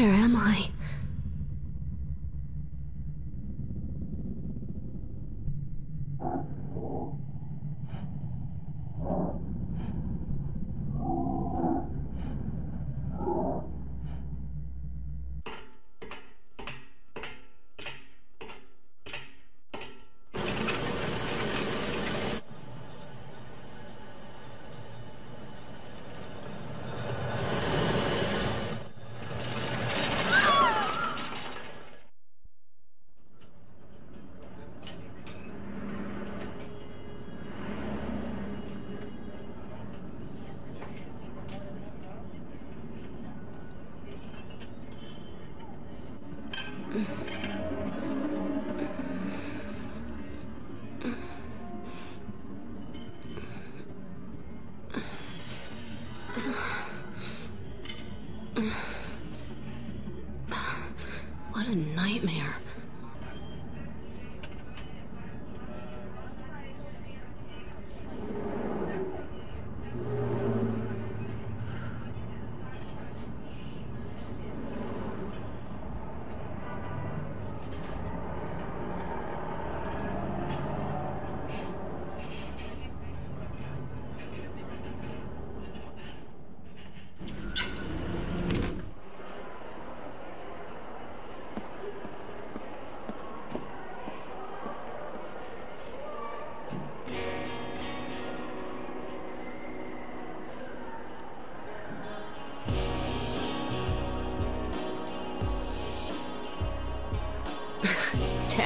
Where am I?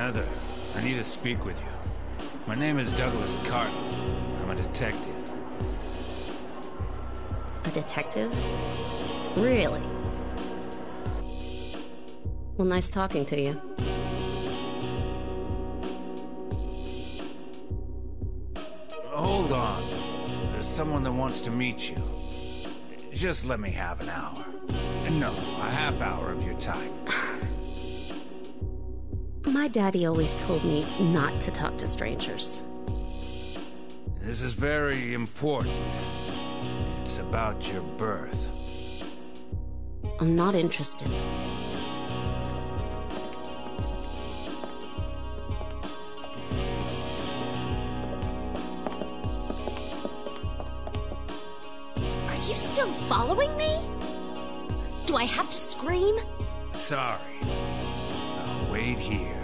Heather, I need to speak with you. My name is Douglas Cartland. I'm a detective. A detective? Really? Well, nice talking to you. Hold on. There's someone that wants to meet you. Just let me have an hour. No, a half hour of your time. My daddy always told me not to talk to strangers. This is very important. It's about your birth. I'm not interested. Are you still following me? Do I have to scream? Sorry. I'll wait here.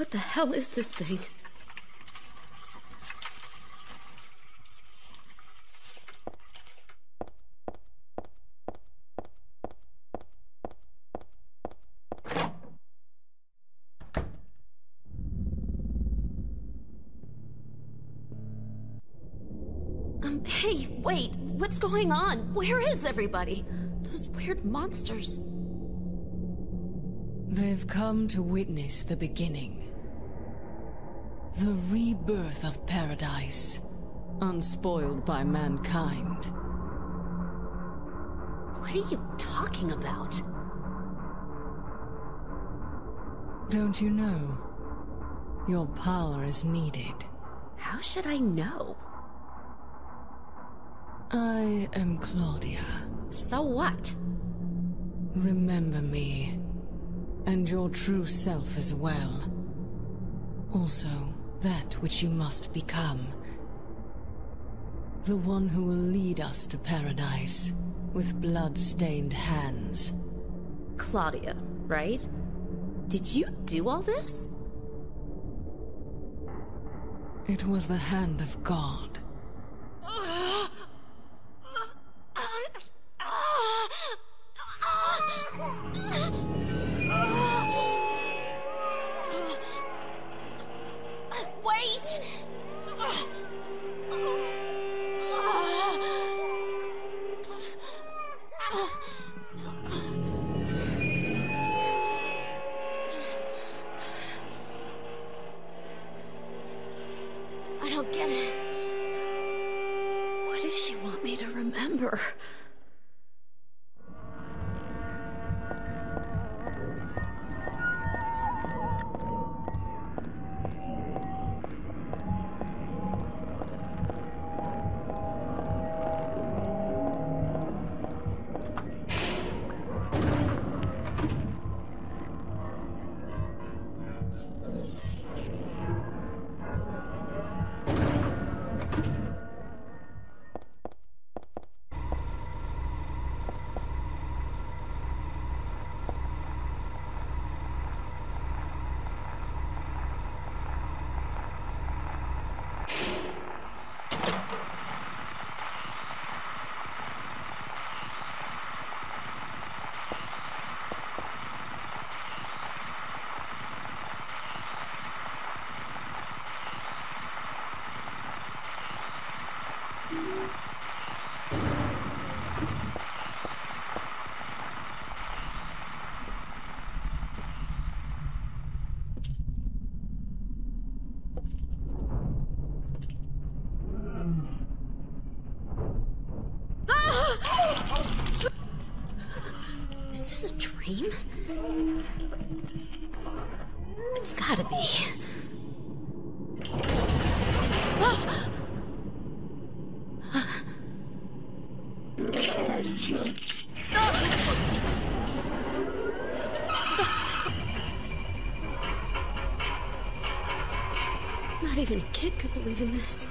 What the hell is this thing? Um, hey, wait, what's going on? Where is everybody? Those weird monsters. They've come to witness the beginning. The rebirth of paradise, unspoiled by mankind. What are you talking about? Don't you know? Your power is needed. How should I know? I am Claudia. So what? Remember me. And your true self as well. Also, that which you must become. The one who will lead us to paradise, with blood-stained hands. Claudia, right? Did you do all this? It was the hand of God. Dream? It's gotta be. Not even a kid could believe in this.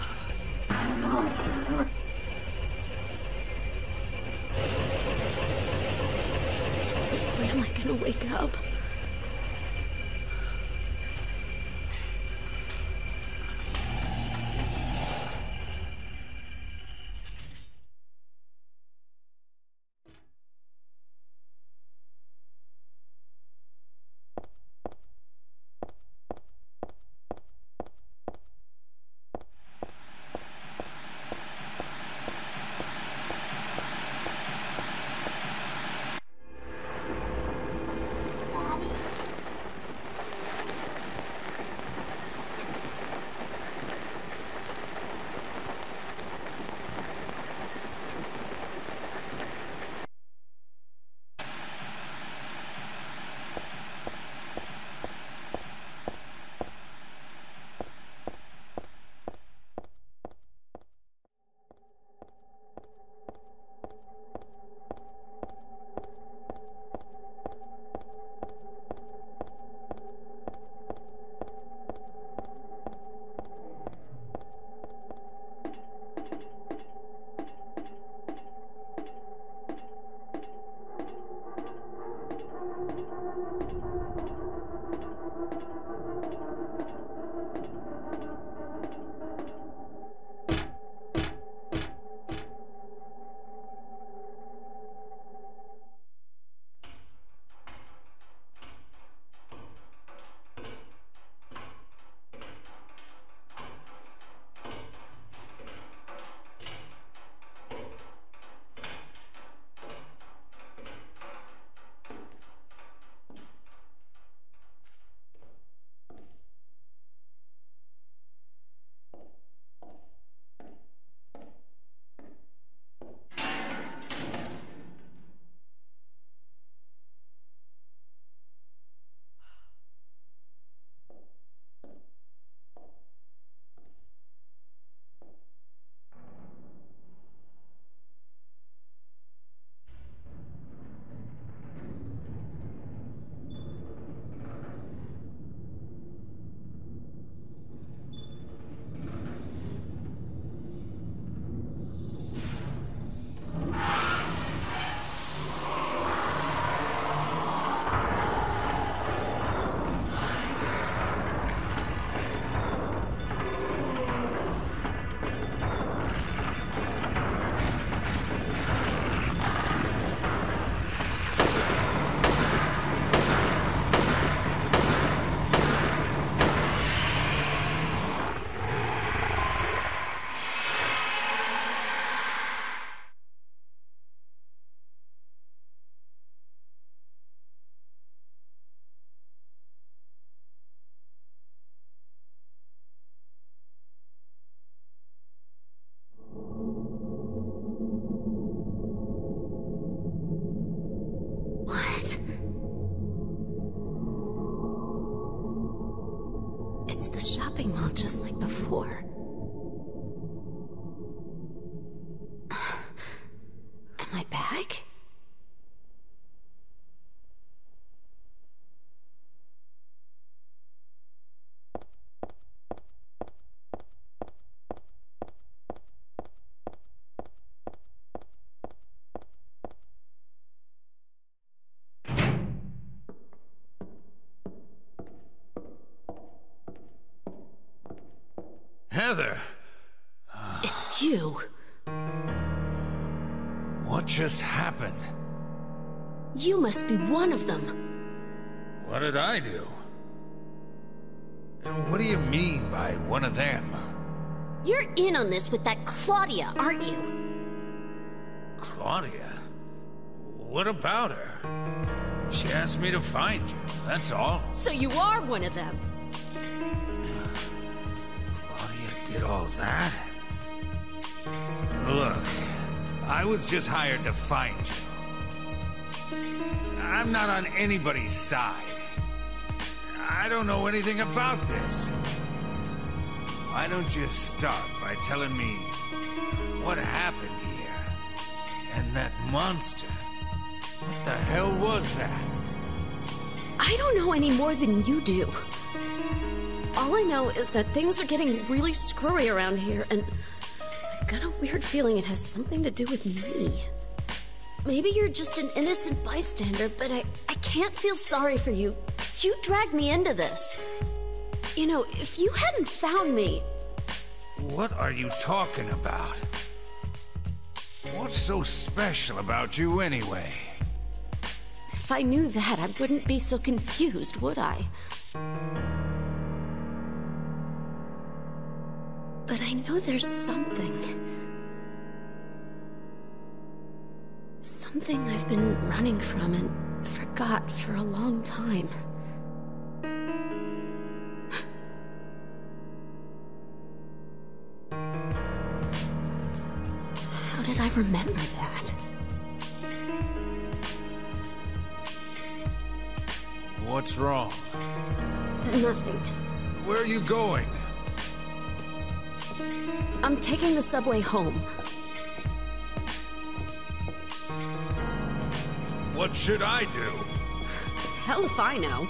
Heather, It's you. what just happened? You must be one of them. What did I do? And what do you mean by one of them? You're in on this with that Claudia, aren't you? Claudia? What about her? She asked me to find you, that's all. So you are one of them. Did all that? Look, I was just hired to find you. I'm not on anybody's side. I don't know anything about this. Why don't you start by telling me what happened here? And that monster? What the hell was that? I don't know any more than you do. All I know is that things are getting really screwy around here, and I've got a weird feeling it has something to do with me. Maybe you're just an innocent bystander, but I, I can't feel sorry for you, because you dragged me into this. You know, if you hadn't found me, What are you talking about? What's so special about you anyway? if I knew that, I wouldn't be so confused, would I? But I know there's something. Something I've been running from and forgot for a long time. How did I remember that? What's wrong? Nothing. Where are you going? I'm taking the subway home. What should I do? Hell if I know.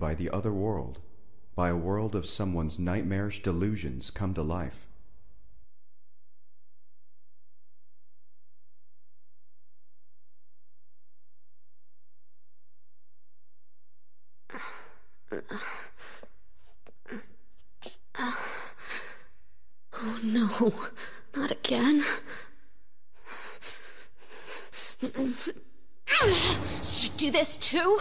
By the other world, by a world of someone's nightmarish delusions come to life. Oh no, not again. Should do this too?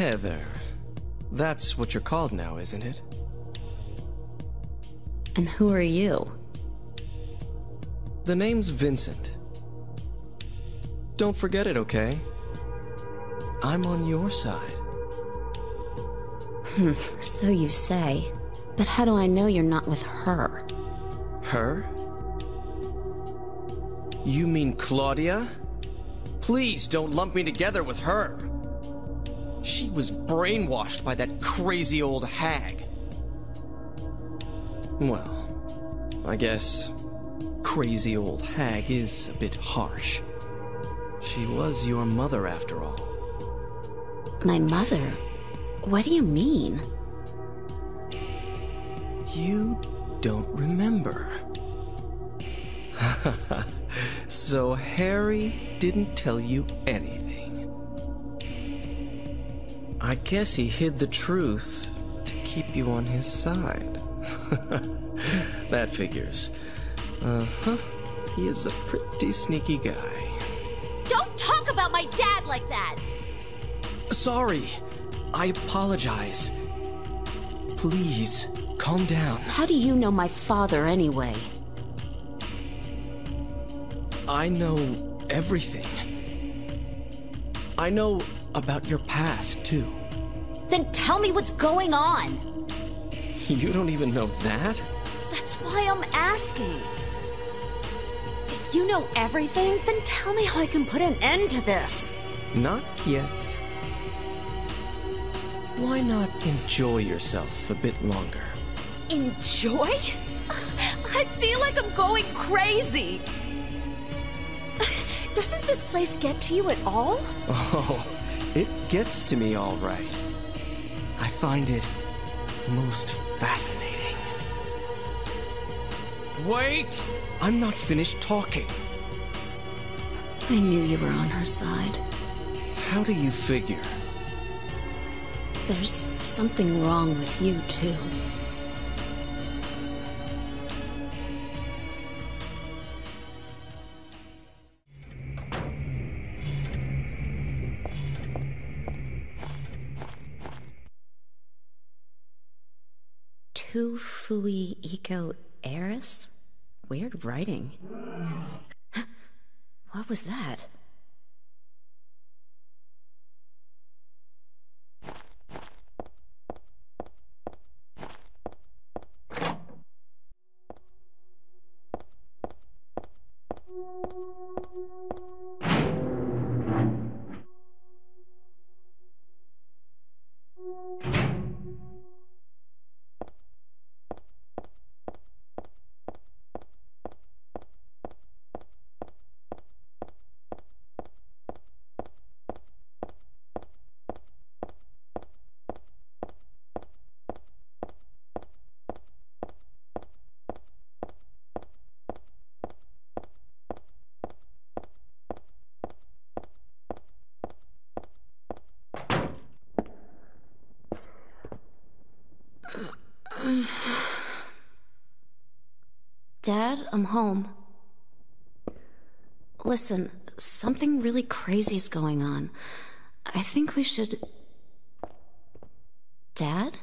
Heather. That's what you're called now, isn't it? And who are you? The name's Vincent. Don't forget it, okay? I'm on your side. Hmm, so you say. But how do I know you're not with her? Her? You mean Claudia? Please don't lump me together with her. She was brainwashed by that crazy old hag. Well, I guess crazy old hag is a bit harsh. She was your mother after all. My mother? What do you mean? You don't remember. so Harry didn't tell you anything. I guess he hid the truth to keep you on his side. that figures. Uh huh. He is a pretty sneaky guy. Don't talk about my dad like that! Sorry. I apologize. Please, calm down. How do you know my father anyway? I know everything. I know about your past, too. Then tell me what's going on! You don't even know that? That's why I'm asking. If you know everything, then tell me how I can put an end to this. Not yet. Why not enjoy yourself a bit longer? Enjoy? I feel like I'm going crazy. Doesn't this place get to you at all? Oh, it gets to me all right. I find it most fascinating. Wait! I'm not finished talking. I knew you were on her side. How do you figure? There's something wrong with you, too. Tu Fui Ego Eris? Weird writing. what was that? Dad, I'm home. Listen, something really crazy's going on. I think we should. Dad? Dad?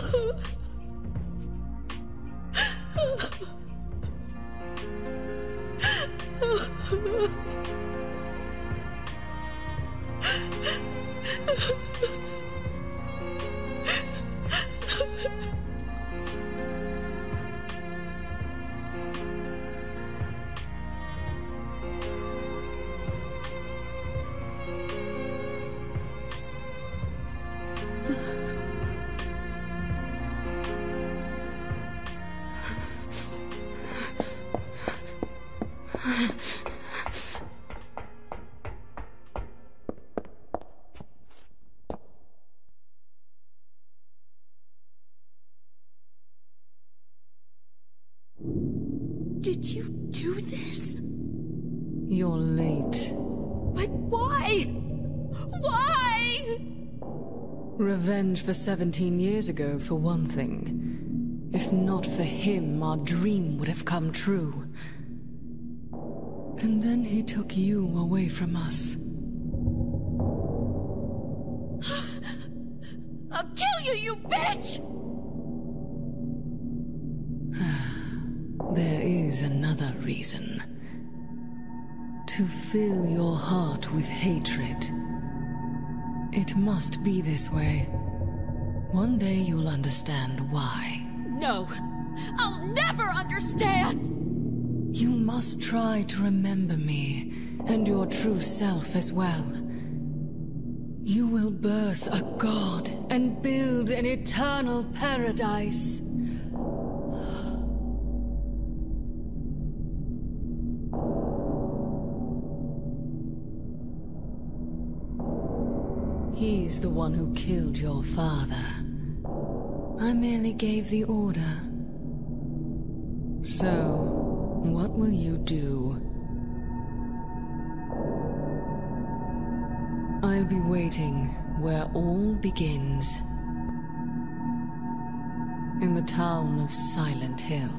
Did Revenge for 17 years ago, for one thing. If not for him, our dream would have come true. And then he took you away from us. I'll never understand! You must try to remember me, and your true self as well. You will birth a god and build an eternal paradise. He's the one who killed your father. I merely gave the order. So, what will you do? I'll be waiting where all begins. In the town of Silent Hill.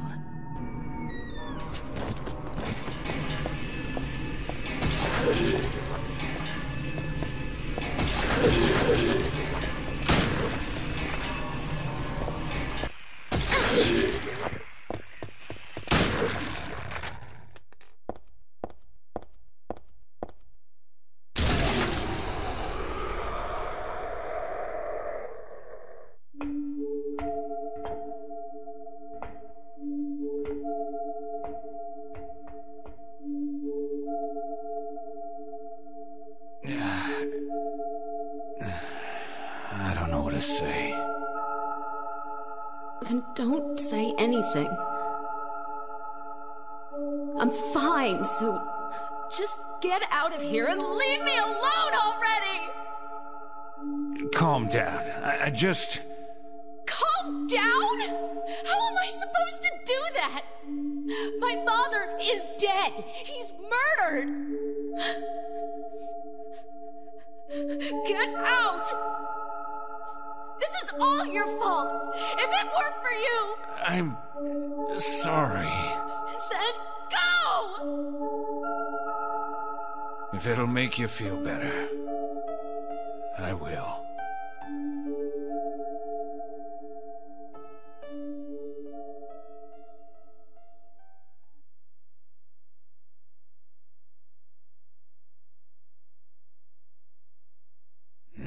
Anything. I'm fine, so just get out of here and leave me alone already! Calm down. I, I just. Calm down? How am I supposed to do that? My father is dead. He's murdered. Get out! This is all your fault. If it weren't for you, I'm. sorry. then go! If it'll make you feel better, I will.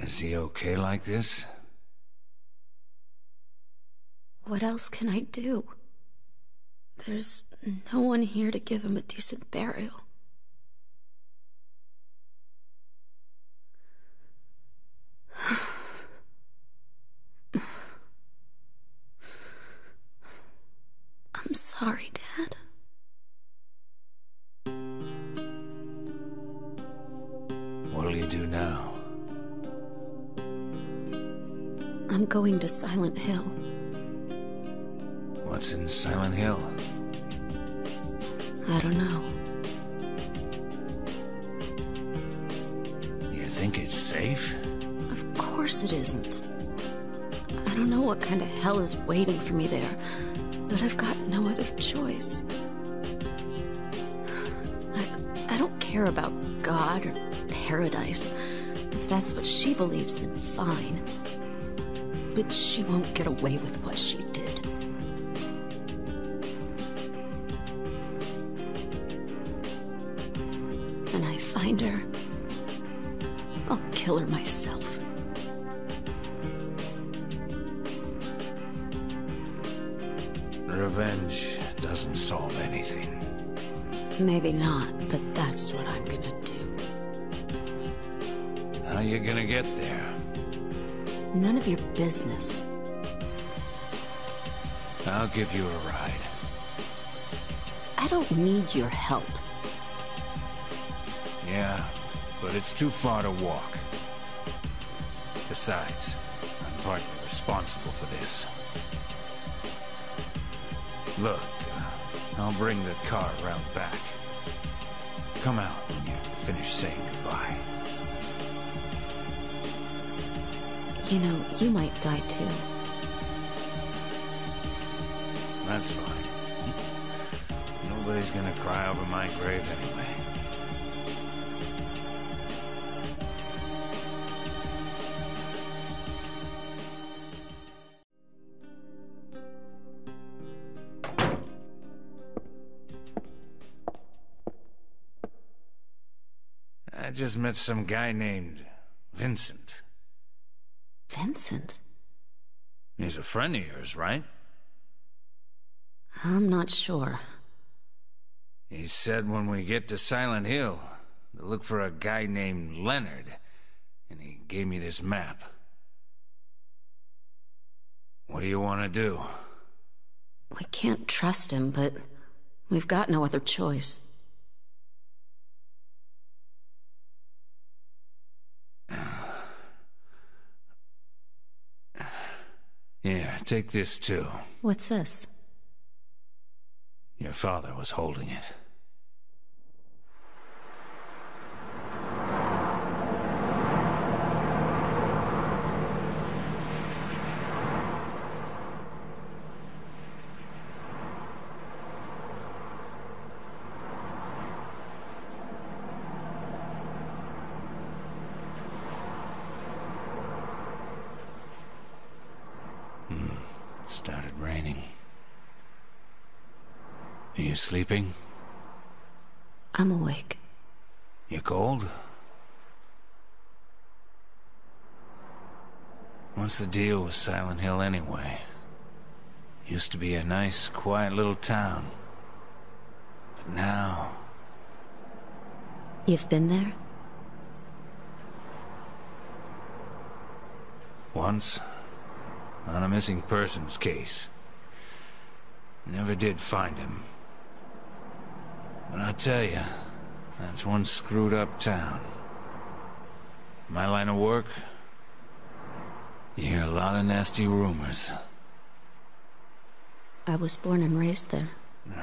Is he okay like this? What else can I do? There's no one here to give him a decent burial. I'm sorry, Dad. What'll you do now? I'm going to Silent Hill. What's in Silent Hill? I don't know. You think it's safe? Of course it isn't. I don't know what kind of hell is waiting for me there, but I've got no other choice. I, I don't care about God or paradise. If that's what she believes, then fine. But she won't get away with what she did. Find her, I'll kill her myself. Revenge doesn't solve anything. Maybe not, but that's what I'm gonna do. How you gonna get there? None of your business. I'll give you a ride. I don't need your help. But it's too far to walk. Besides, I'm partly responsible for this. Look, uh, I'll bring the car around back. Come out when you finish saying goodbye. You know, you might die too. That's fine. Nobody's gonna cry over my grave anyway. I just met some guy named Vincent. Vincent? He's a friend of yours, right? I'm not sure. He said when we get to Silent Hill, to look for a guy named Leonard, and he gave me this map. What do you want to do? We can't trust him, but we've got no other choice. Here, take this too. What's this? Your father was holding it. Hmm. Started raining. Are you sleeping? I'm awake. You cold? What's the deal with Silent Hill anyway? Used to be a nice, quiet little town. But now, You've been there? once, on a missing persons case. Never did find him. But I tell you, that's one screwed up town. My line of work, you hear a lot of nasty rumors. I was born and raised there.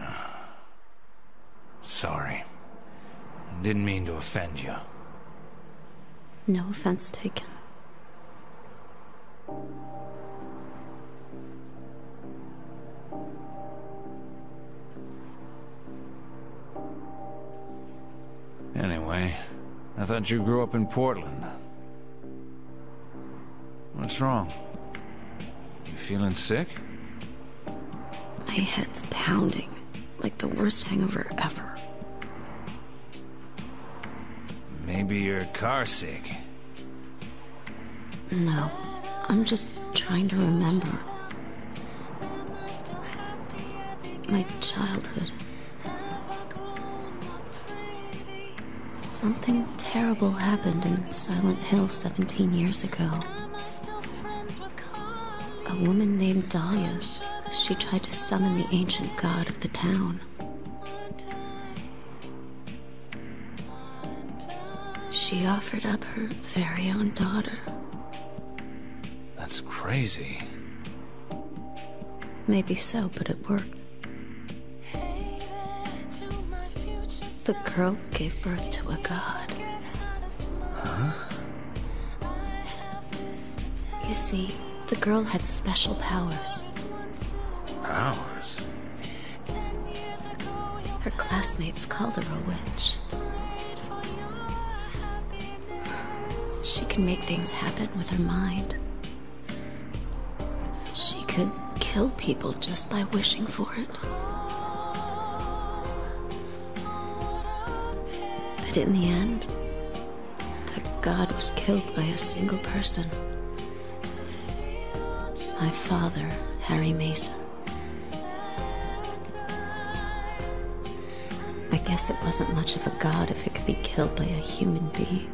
Sorry. Didn't mean to offend you. No offense taken. Anyway, I thought you grew up in Portland. What's wrong? You feeling sick? My head's pounding, like the worst hangover ever. Maybe you're car sick. No, I'm just trying to remember. My childhood. Something terrible happened in Silent Hill 17 years ago. A woman named Dahlia, she tried to summon the ancient god of the town. She offered up her very own daughter. That's crazy. Maybe so, but it worked. The girl gave birth to a god. You see, the girl had special powers. Powers? Her classmates called her a witch. She could make things happen with her mind. She could kill people just by wishing for it. But in the end, that god was killed by a single person. My father, Harry Mason. I guess it wasn't much of a god if it could be killed by a human being.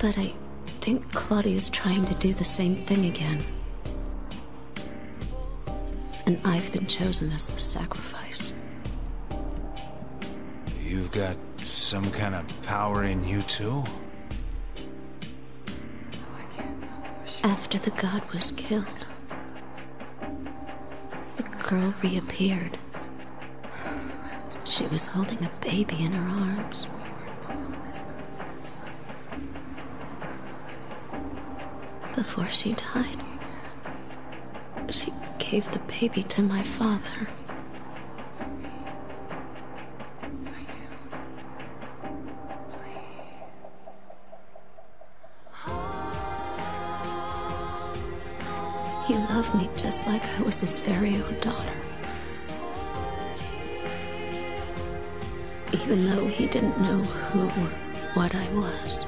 But I think Claudia's trying to do the same thing again. And I've been chosen as the sacrifice. You've got some kind of power in you too? After the god was killed, the girl reappeared. She was holding a baby in her arms. Before she died, gave the baby to my father. He loved me just like I was his very own daughter. Even though he didn't know who or what I was.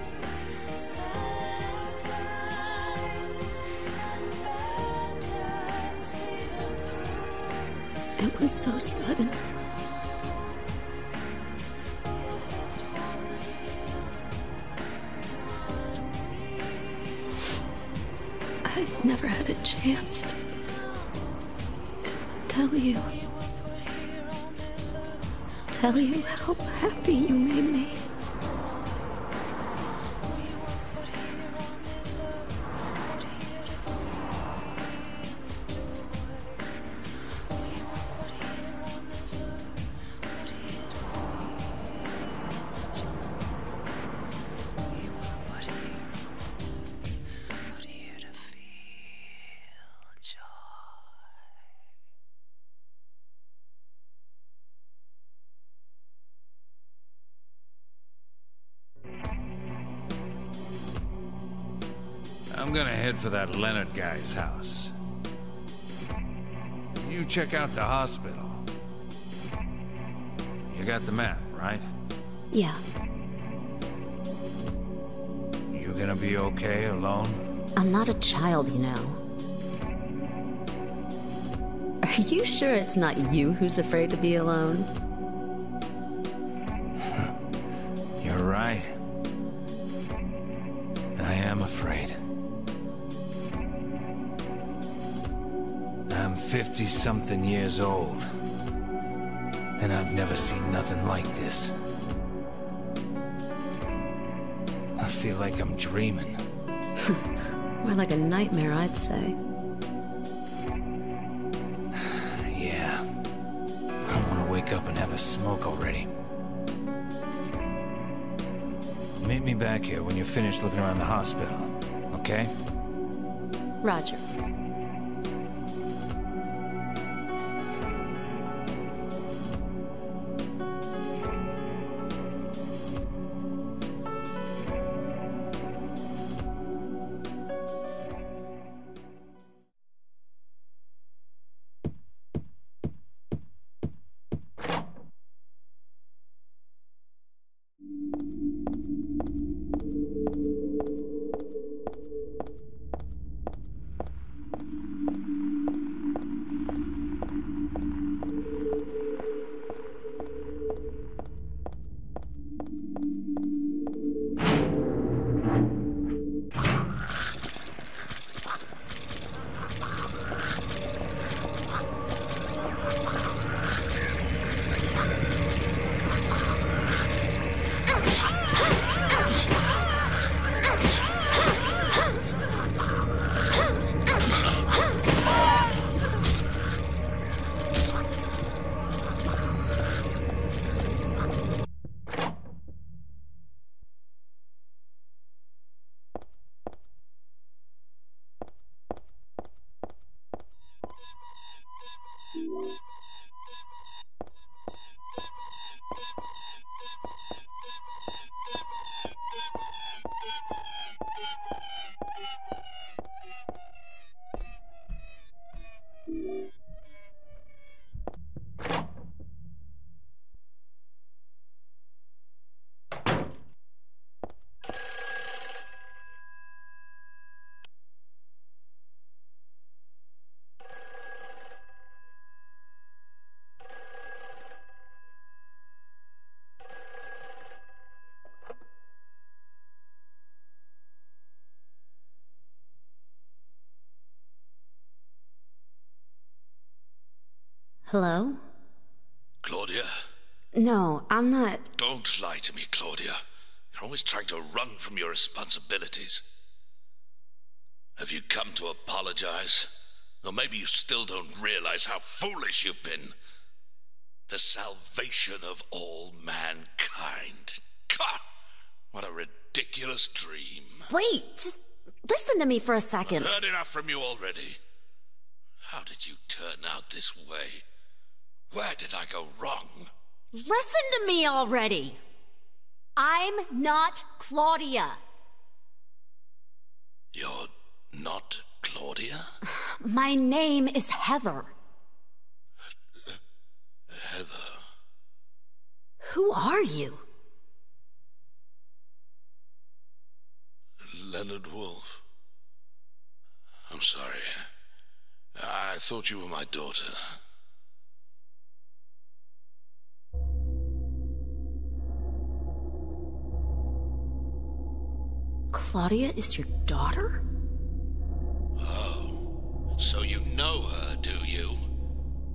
For that Leonard guy's house. You check out the hospital. You got the map, right? Yeah, You gonna be okay alone? I'm not a child, you know. Are you sure it's not you who's afraid to be alone? You're right. 50-something years old. And I've never seen nothing like this. I feel like I'm dreaming. More like a nightmare, I'd say. yeah. I want to wake up and have a smoke already. Meet me back here when you're finished looking around the hospital, okay? Roger. Hello? Claudia? No, I'm not. Don't lie to me, Claudia. You're always trying to run from your responsibilities. Have you come to apologize? Or maybe you still don't realize how foolish you've been. The salvation of all mankind. God, what a ridiculous dream. Wait, just listen to me for a second. I've Heard enough from you already. How did you turn out this way? Where did I go wrong? Listen to me already. I'm not Claudia. You're not Claudia? My name is Heather. Heather. Who are you? Leonard Wolf. I'm sorry. I thought you were my daughter. Claudia is your daughter? Oh. So you know her, do you?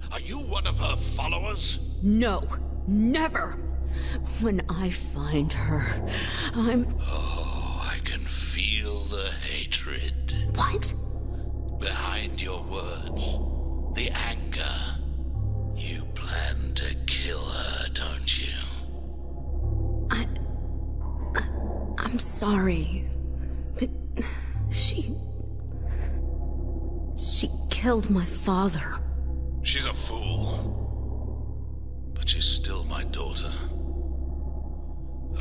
Are you one of her followers? No, never. When I find her, I'm. Oh, I can feel the hatred. What? Behind your words. The anger. You plan to kill her, don't you? I. I I'm sorry. She. She killed my father. She's a fool. But she's still my daughter.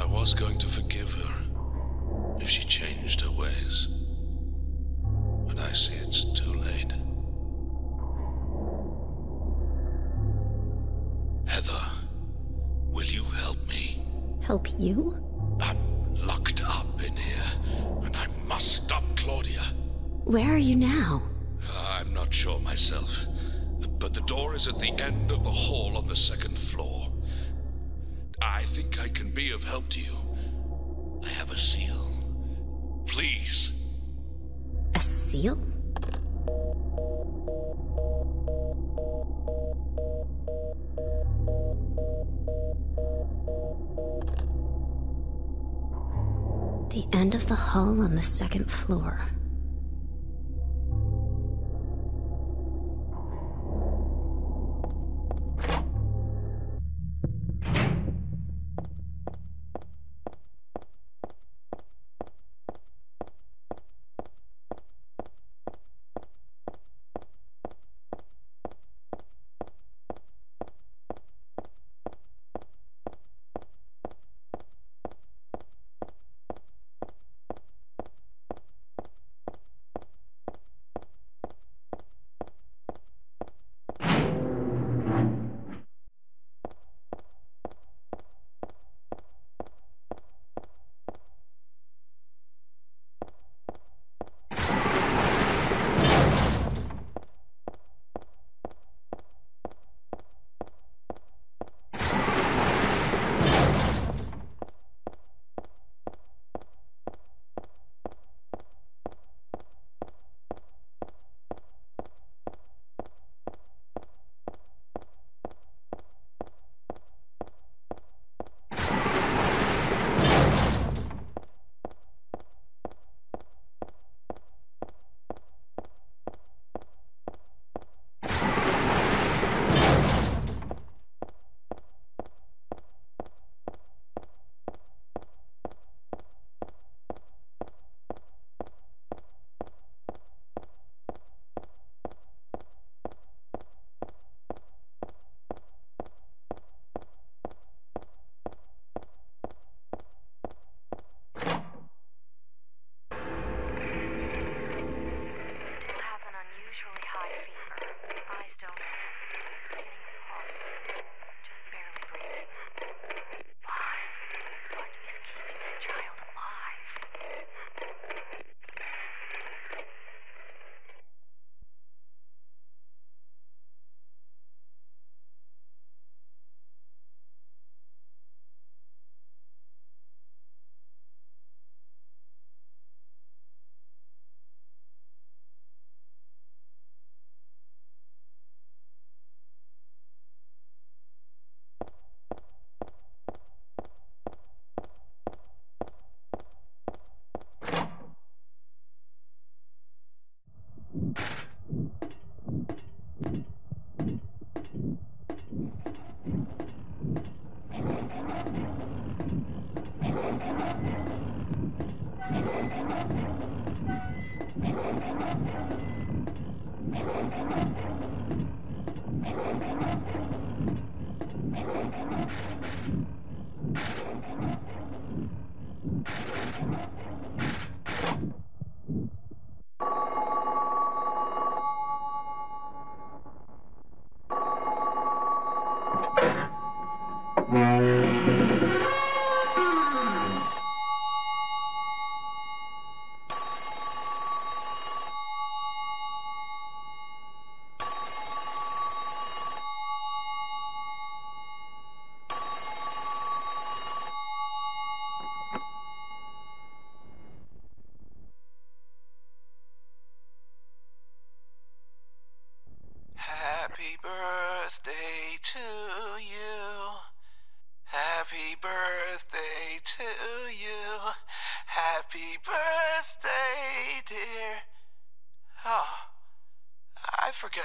I was going to forgive her if she changed her ways. But I see it's too late. Heather, will you help me? Help you? I'm locked up in here, and I must stop Claudia. Where are you now? I'm not sure myself, but the door is at the end of the hall on the second floor. I think I can be of help to you. I have a seal. Please. A seal? The end of the hall on the second floor.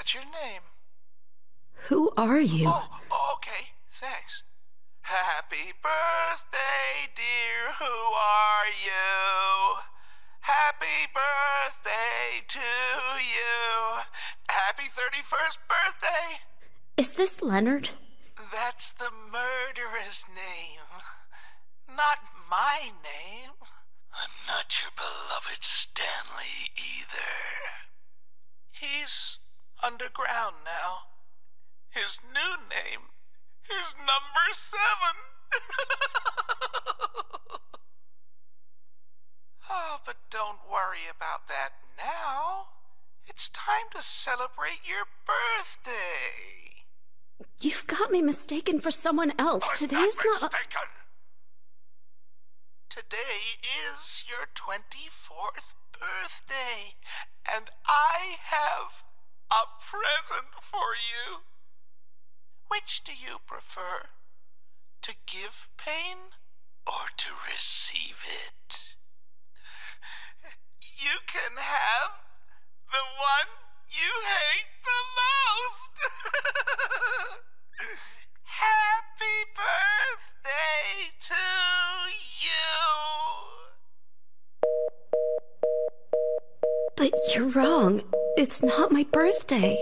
I your name. Who are you? Oh, oh, okay, thanks. Happy birthday, dear. Who are you? Happy birthday to you. Happy 31st birthday. Is this Leonard? That's the murderer's name. Not my name. I'm not your beloved Stanley either. He's underground now. His new name is number seven. oh, but don't worry about that now. It's time to celebrate your birthday. You've got me mistaken for someone else. I'm Today's not not. mistaken. Today is your 24th birthday, and I have a present for you. Which do you prefer? To give pain or to receive it? You can have the one you hate the most. Happy birthday to you. But you're wrong. It's not my birthday.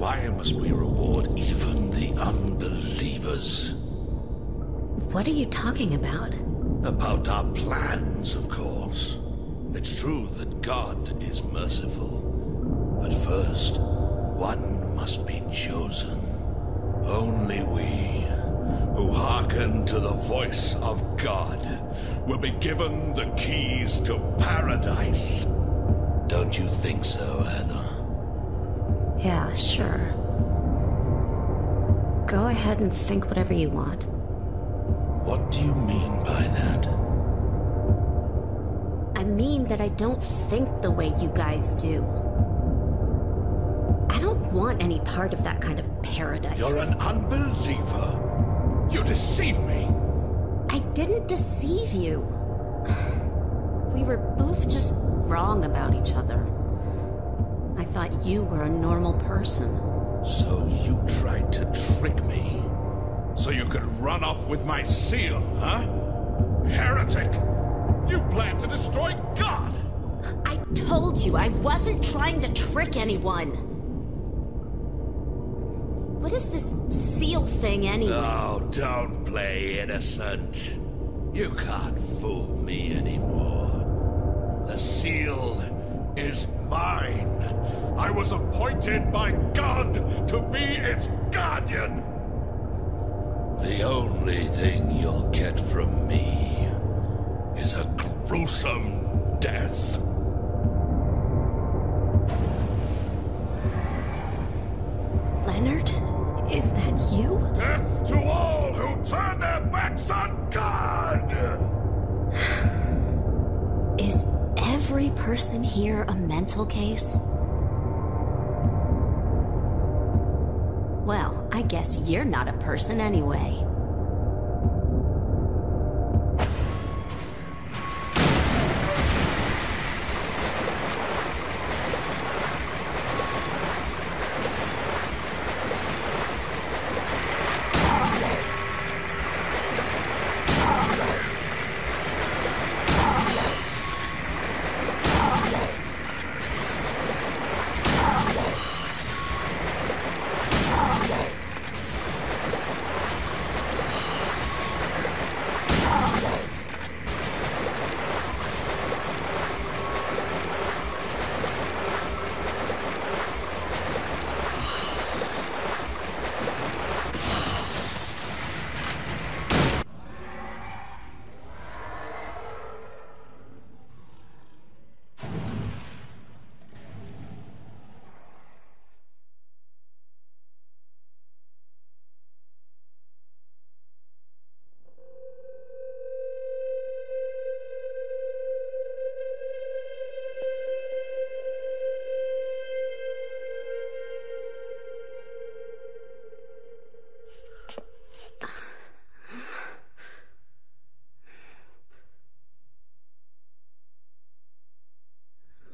Why must we reward even the unbelievers? What are you talking about? About our plans, of course. It's true that God is merciful. But first, one must be chosen. Only we, who hearken to the voice of God, will be given the keys to paradise. Don't you think so, Heather? Yeah, sure. Go ahead and think whatever you want. What do you mean by that? I mean that I don't think the way you guys do. I don't want any part of that kind of paradise. You're an unbeliever. You deceive me. I didn't deceive you. We were both just wrong about each other. I thought you were a normal person. So you tried to trick me? So you could run off with my seal, huh? Heretic! You plan to destroy God! I told you I wasn't trying to trick anyone. What is this seal thing anyway? Oh, don't play innocent. You can't fool me anymore. The seal is mine. I was appointed by God to be its guardian. The only thing you'll get from me is a gruesome death. Leonard? Is that you? Death to all who turn their backs on God! Every person here a mental case? Well, I guess you're not a person anyway.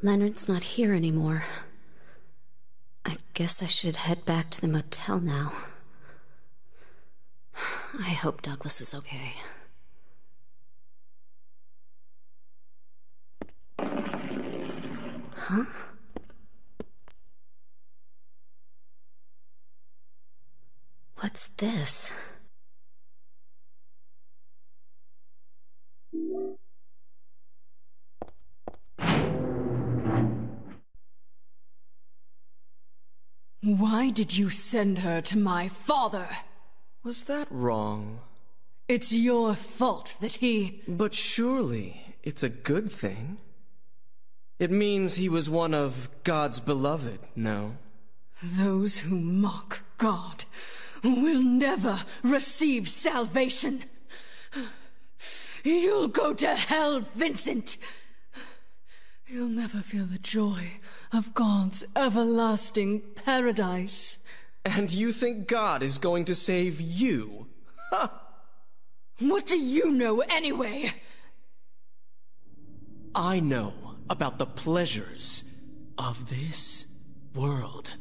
Leonard's not here anymore. I guess I should head back to the motel now. I hope Douglas is okay. Huh? What's this? Did you send her to my father? Was that wrong? It's your fault that he. But surely it's a good thing. It means he was one of God's beloved, no? Those who mock God will never receive salvation. You'll go to hell, Vincent. You'll never feel the joy of God's everlasting paradise. And you think God is going to save you? Ha! What do you know anyway? I know about the pleasures of this world.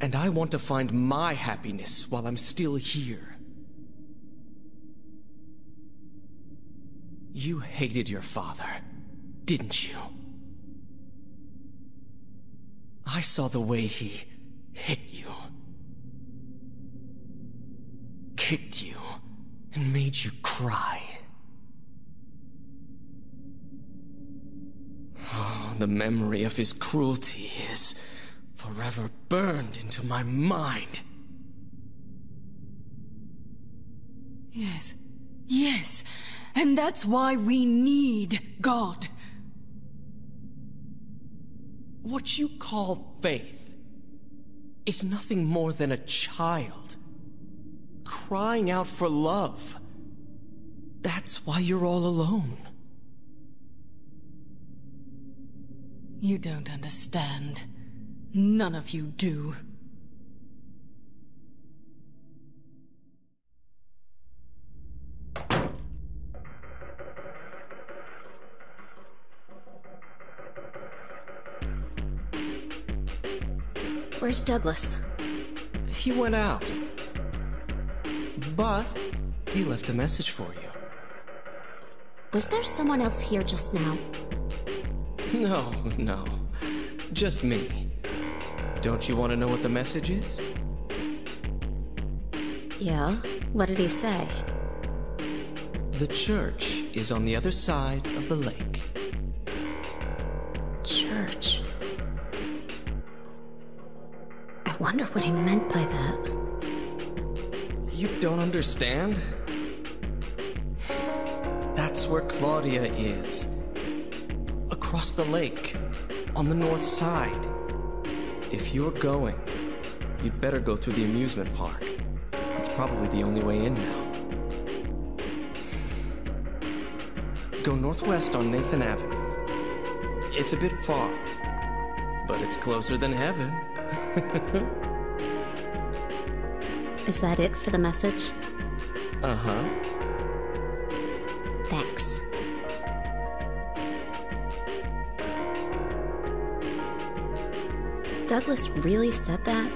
And I want to find my happiness while I'm still here. You hated your father, didn't you? I saw the way he hit you, kicked you, and made you cry. Oh, the memory of his cruelty is forever burned into my mind. Yes, yes, and that's why we need God. What you call faith is nothing more than a child. Crying out for love. That's why you're all alone. You don't understand. None of you do. Where's Douglas? He went out. But he left a message for you. Was there someone else here just now? No, no. Just me. Don't you want to know what the message is? Yeah? What did he say? The church is on the other side of the lake. Church. Wonder what he meant by that. You don't understand? That's where Claudia is. Across the lake, on the north side. If you're going, you'd better go through the amusement park. It's probably the only way in now. Go northwest on Nathan Avenue. It's a bit far, but it's closer than heaven. Is that it for the message? Uh huh. Thanks. Douglas really said that?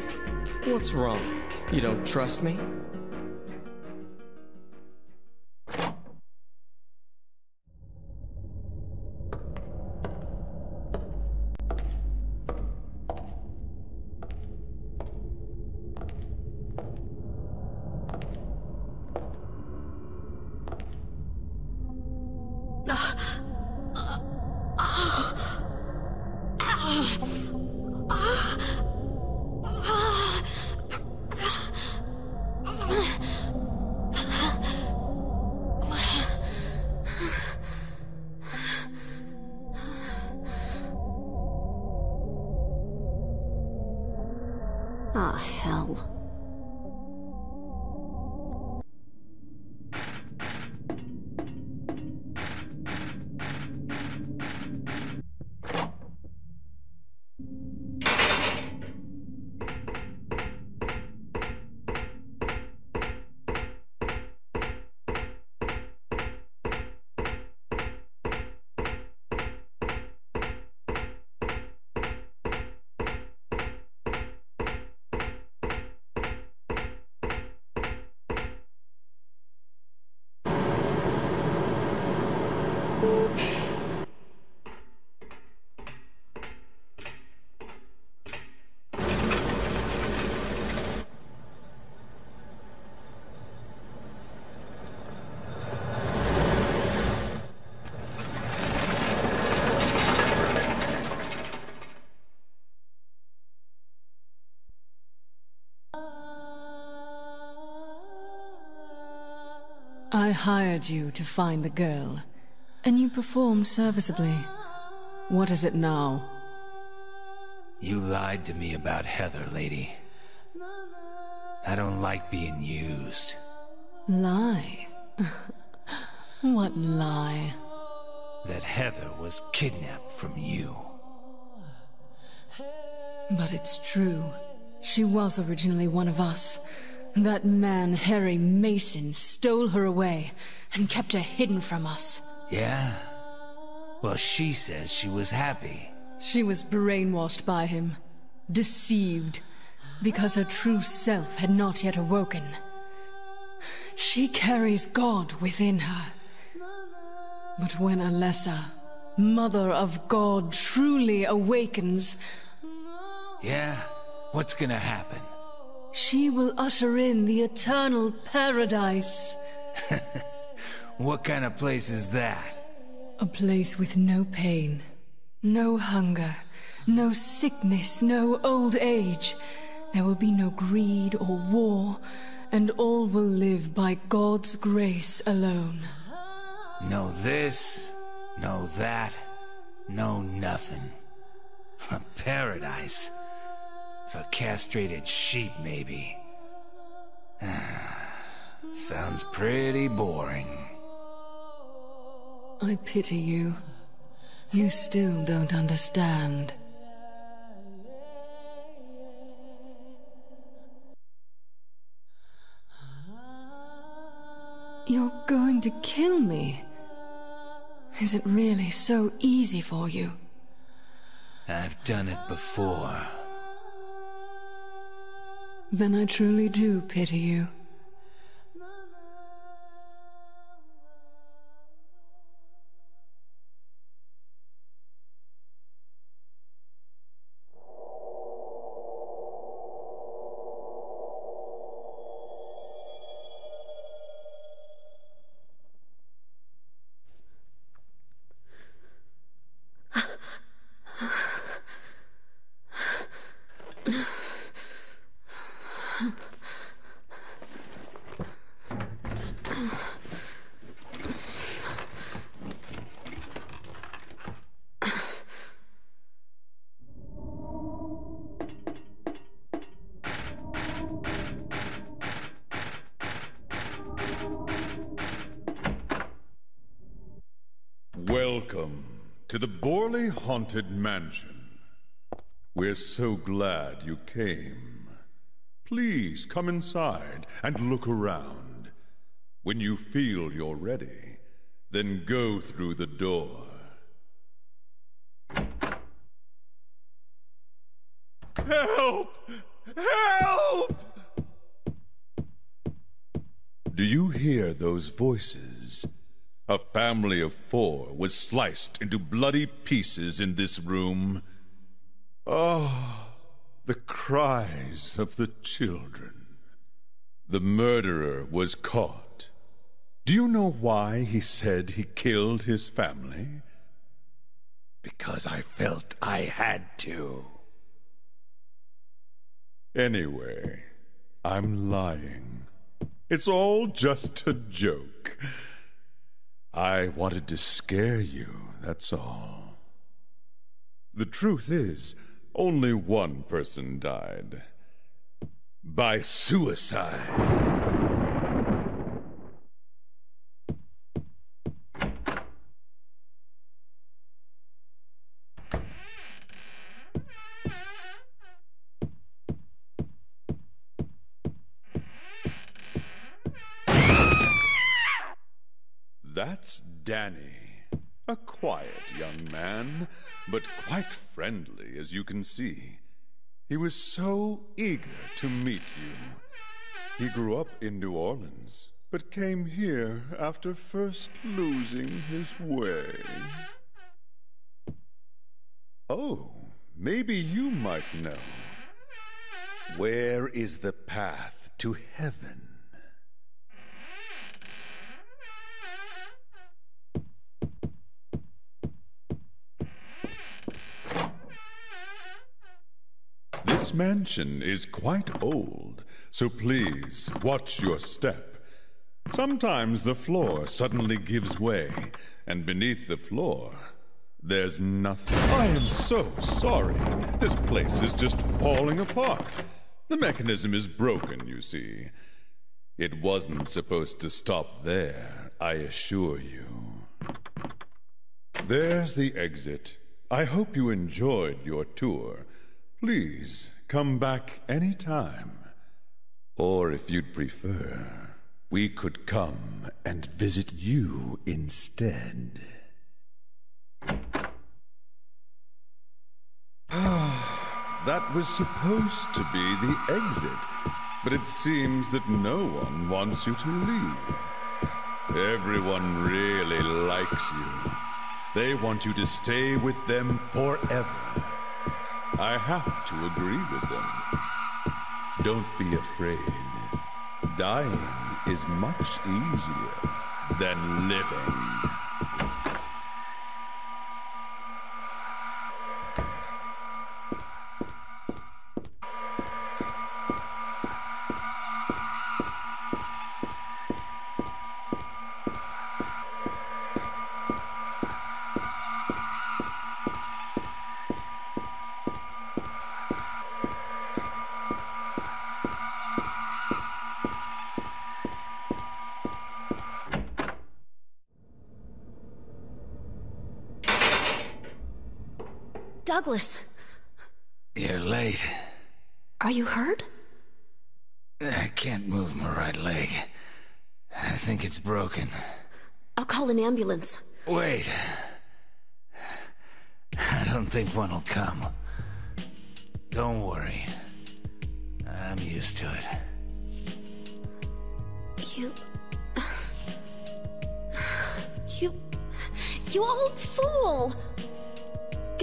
What's wrong? You don't trust me? Hired you to find the girl, and you performed serviceably. What is it now? You lied to me about Heather, lady. I don't like being used. Lie? what lie? That Heather was kidnapped from you. But it's true. She was originally one of us. That man, Harry Mason, stole her away and kept her hidden from us. Yeah? Well, she says she was happy. She was brainwashed by him, deceived, because her true self had not yet awoken. She carries God within her. But when Alessa, Mother of God, truly awakens, Yeah? What's gonna happen? She will usher in the eternal paradise. What kind of place is that? A place with no pain, no hunger, no sickness, no old age. There will be no greed or war, and all will live by God's grace alone. No this, no that, no nothing. A paradise. For castrated sheep, maybe. Sounds pretty boring. I pity you. You still don't understand. You're going to kill me. Is it really so easy for you? I've done it before. Then I truly do pity you. Welcome to the Borley Haunted Mansion. We're so glad you came. Please come inside and look around. When you feel you're ready, then go through the door. Help! Help! Do you hear those voices? A family of four was sliced into bloody pieces in this room. Oh, the cries of the children. The murderer was caught. Do you know why he said he killed his family? Because I felt I had to. Anyway, I'm lying. It's all just a joke. I wanted to scare you, that's all. The truth is, only one person died. By suicide. Danny. A quiet young man, but quite friendly, as you can see. He was so eager to meet you. He grew up in New Orleans, but came here after first losing his way. Oh, maybe you might know. Where is the path to heaven? Mansion is quite old, so please watch your step. Sometimes the floor suddenly gives way, and beneath the floor, there's nothing. I am so sorry. This place is just falling apart. The mechanism is broken, you see. It wasn't supposed to stop there, I assure you. There's the exit. I hope you enjoyed your tour. Please come back any time. Or if you'd prefer, we could come and visit you instead. that was supposed to be the exit, but it seems that no one wants you to leave. Everyone really likes you. They want you to stay with them forever. I have to agree with them. Don't be afraid. Dying is much easier than living. Douglas, You're late. are you hurt? I can't move my right leg. I think it's broken. I'll call an ambulance. Wait. I don't think one will come. Don't worry. I'm used to it. You. You. You old fool!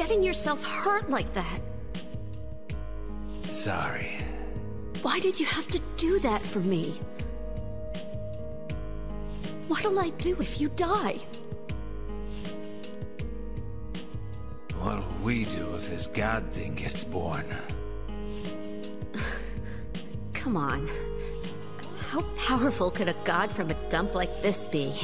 Getting yourself hurt like that. Sorry. Why did you have to do that for me? What'll I do if you die? What'll we do if this god thing gets born? Come on. How powerful could a god from a dump like this be?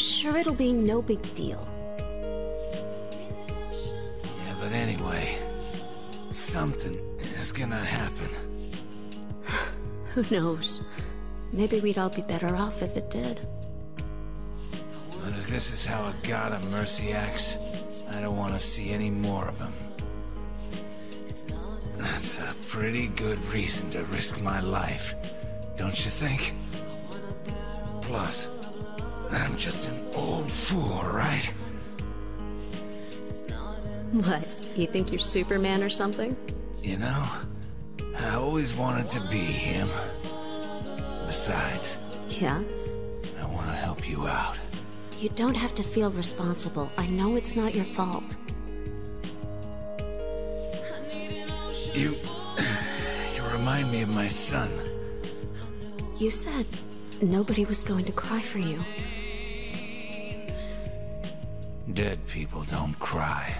Sure it'll be no big deal. Yeah, but anyway, something is gonna happen. Who knows? Maybe we'd all be better off if it did. But if this is how a god of mercy acts, I don't want to see any more of him. That's a pretty good reason to risk my life, don't you think? Plus, I'm just an old fool, right? What? You think you're Superman or something? You know, I always wanted to be him. Besides, Yeah? I want to help you out. You don't have to feel responsible. I know it's not your fault. You. You remind me of my son. You said nobody was going to cry for you. Dead people don't cry.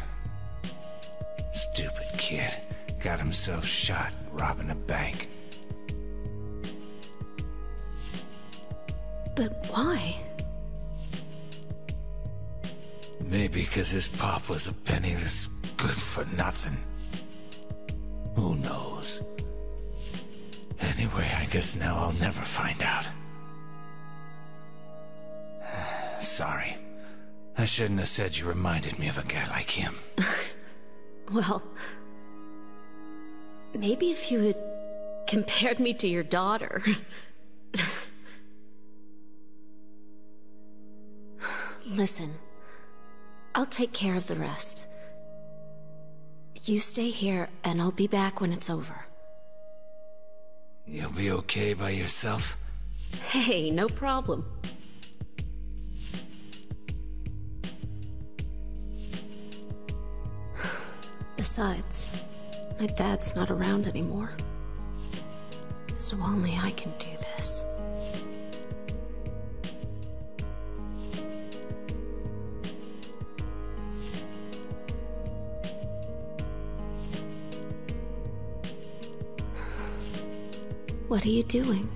Stupid kid. Got himself shot robbing a bank. But why? Maybe because his pop was a penniless good for nothing. Who knows? Anyway, I guess now I'll never find out. I shouldn't have said you reminded me of a guy like him. Well, maybe if you had compared me to your daughter. Listen, I'll take care of the rest. You stay here, and I'll be back when it's over. You'll be okay by yourself? Hey, no problem. Besides, my dad's not around anymore. So only I can do this. What are you doing?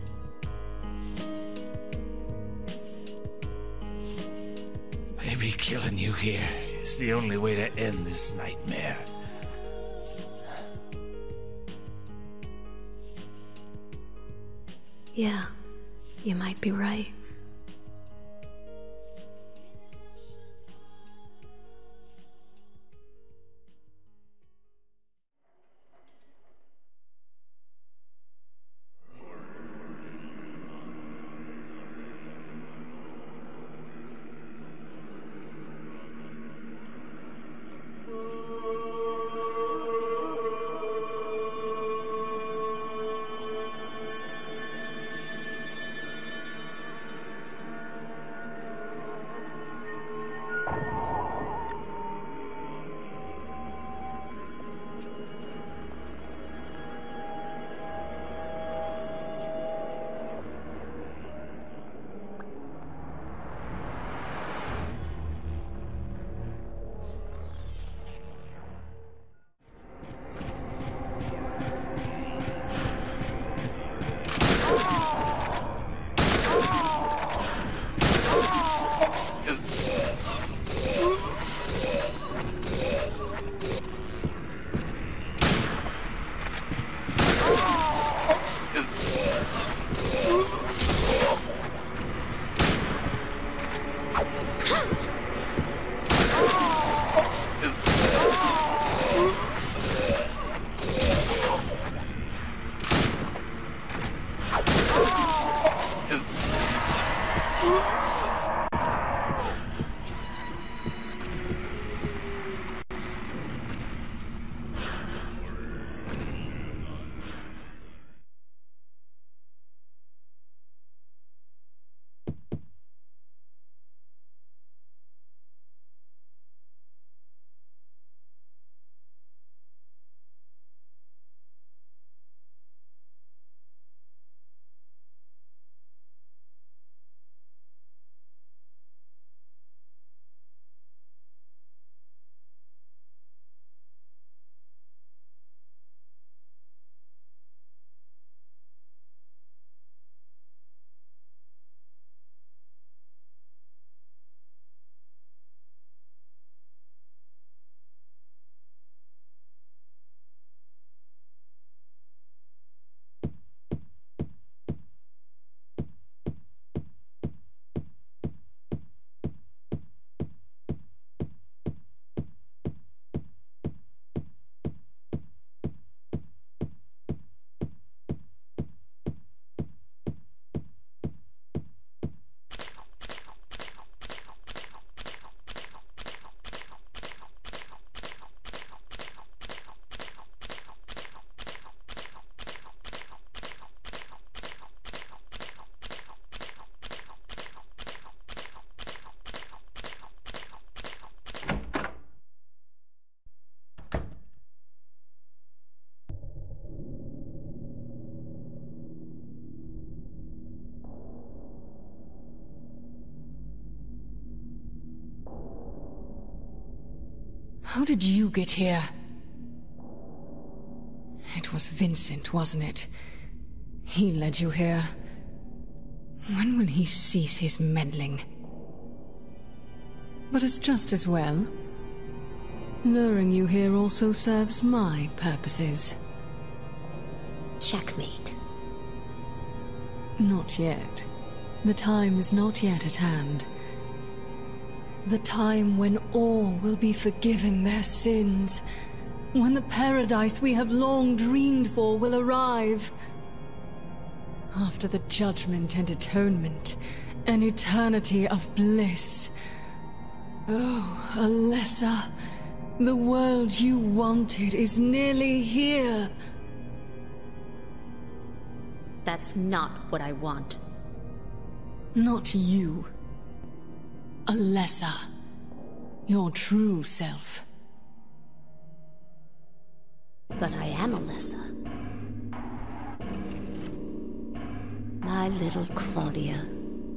Maybe killing you here is the only way to end this nightmare. Yeah, you might be right. How did you get here? It was Vincent, wasn't it? He led you here. When will he cease his meddling? But it's just as well. Luring you here also serves my purposes. Checkmate. Not yet. The time is not yet at hand. The time when all will be forgiven their sins. When the paradise we have long dreamed for will arrive. After the judgment and atonement, an eternity of bliss. Oh, Alessa, the world you wanted is nearly here. That's not what I want. Not you. Alessa. Your true self. But I am Alessa. My little Claudia.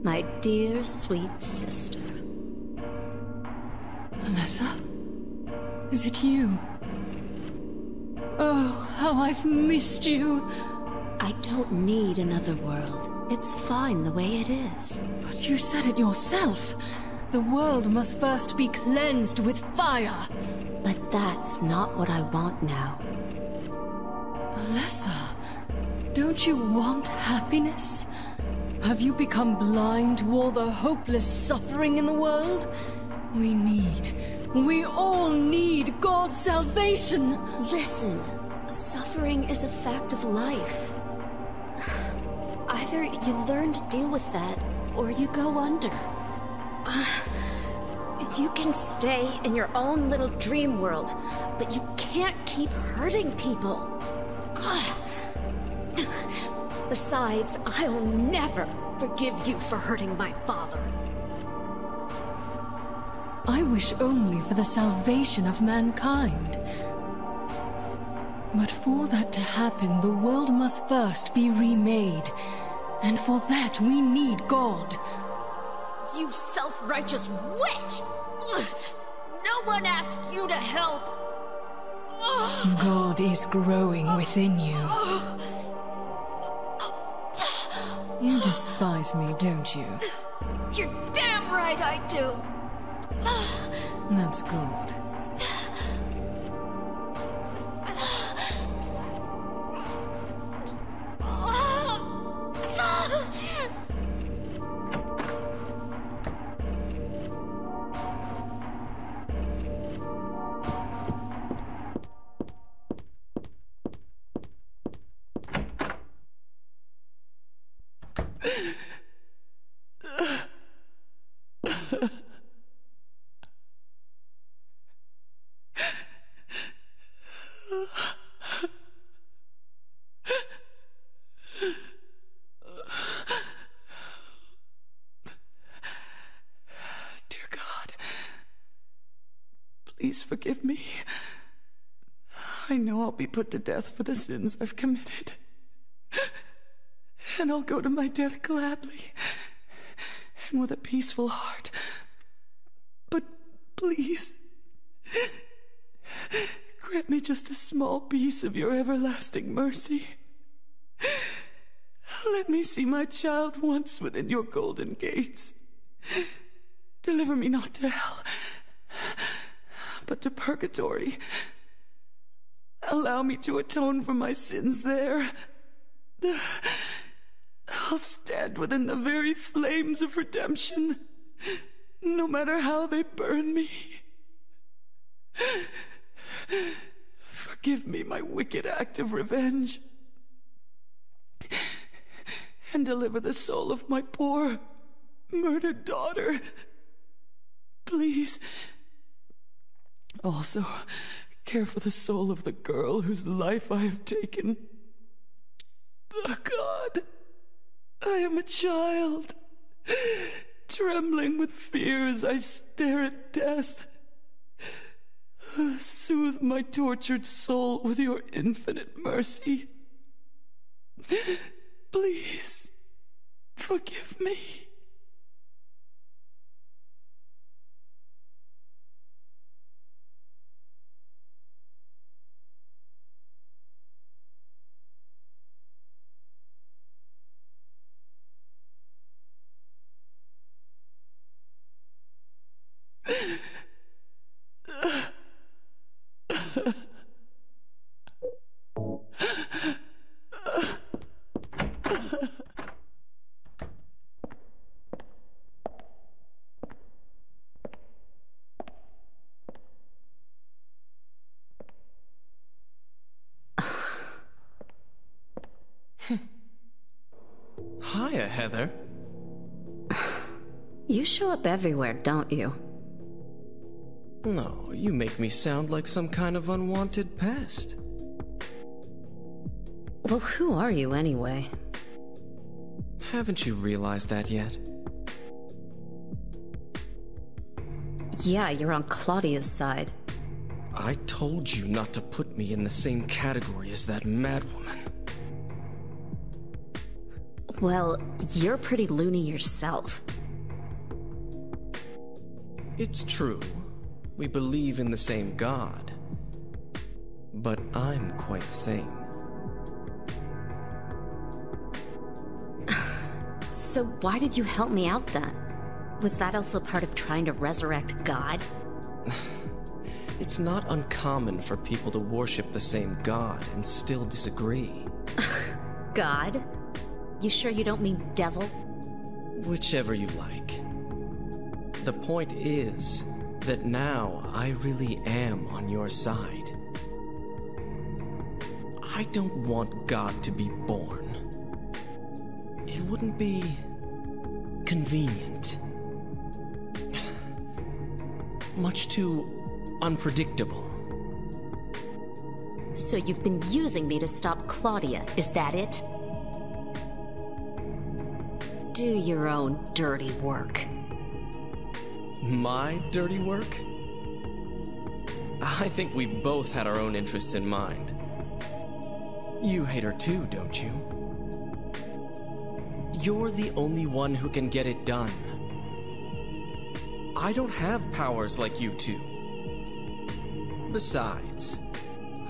My dear, sweet sister. Alessa? Is it you? Oh, how I've missed you! I don't need another world. It's fine the way it is. But you said it yourself. The world must first be cleansed with fire. But that's not what I want now. Alessa, don't you want happiness? Have you become blind to all the hopeless suffering in the world? We need, we all need God's salvation. Listen, suffering is a fact of life. Either you learn to deal with that, or you go under. You can stay in your own little dream world, but you can't keep hurting people. Besides, I'll never forgive you for hurting my father. I wish only for the salvation of mankind. But for that to happen, the world must first be remade. And for that, we need God. You self righteous witch! No one asked you to help! God is growing within you. You despise me, don't you? You're damn right I do! That's good. Please forgive me. I know I'll be put to death for the sins I've committed. I'll go to my death gladly and with a peaceful heart. But please, grant me just a small piece of your everlasting mercy. Let me see my child once within your golden gates. Deliver me not to hell, but to purgatory. Allow me to atone for my sins there. I'll stand within the very flames of redemption, no matter how they burn me. Forgive me my wicked act of revenge, and deliver the soul of my poor, murdered daughter. Please. Also, care for the soul of the girl whose life I have taken. Oh, God, I am a child, trembling with fear as I stare at death. Soothe my tortured soul with your infinite mercy. Please, forgive me. Hiya, Heather. You show up everywhere, don't you? No, you make me sound like some kind of unwanted pest. Well, who are you anyway? Haven't you realized that yet? Yeah, you're on Claudia's side. I told you not to put me in the same category as that madwoman. Well, you're pretty loony yourself. It's true. We believe in the same God. But I'm quite sane. So why did you help me out then? Was that also part of trying to resurrect God? It's not uncommon for people to worship the same God and still disagree. God? You sure you don't mean devil? Whichever you like. The point is that now I really am on your side. I don't want God to be born. It wouldn't be convenient. Much too unpredictable. So you've been using me to stop Claudia, is that it? Do your own dirty work. My dirty work? I think we both had our own interests in mind. You hate her too, don't you? You're the only one who can get it done. I don't have powers like you two. Besides,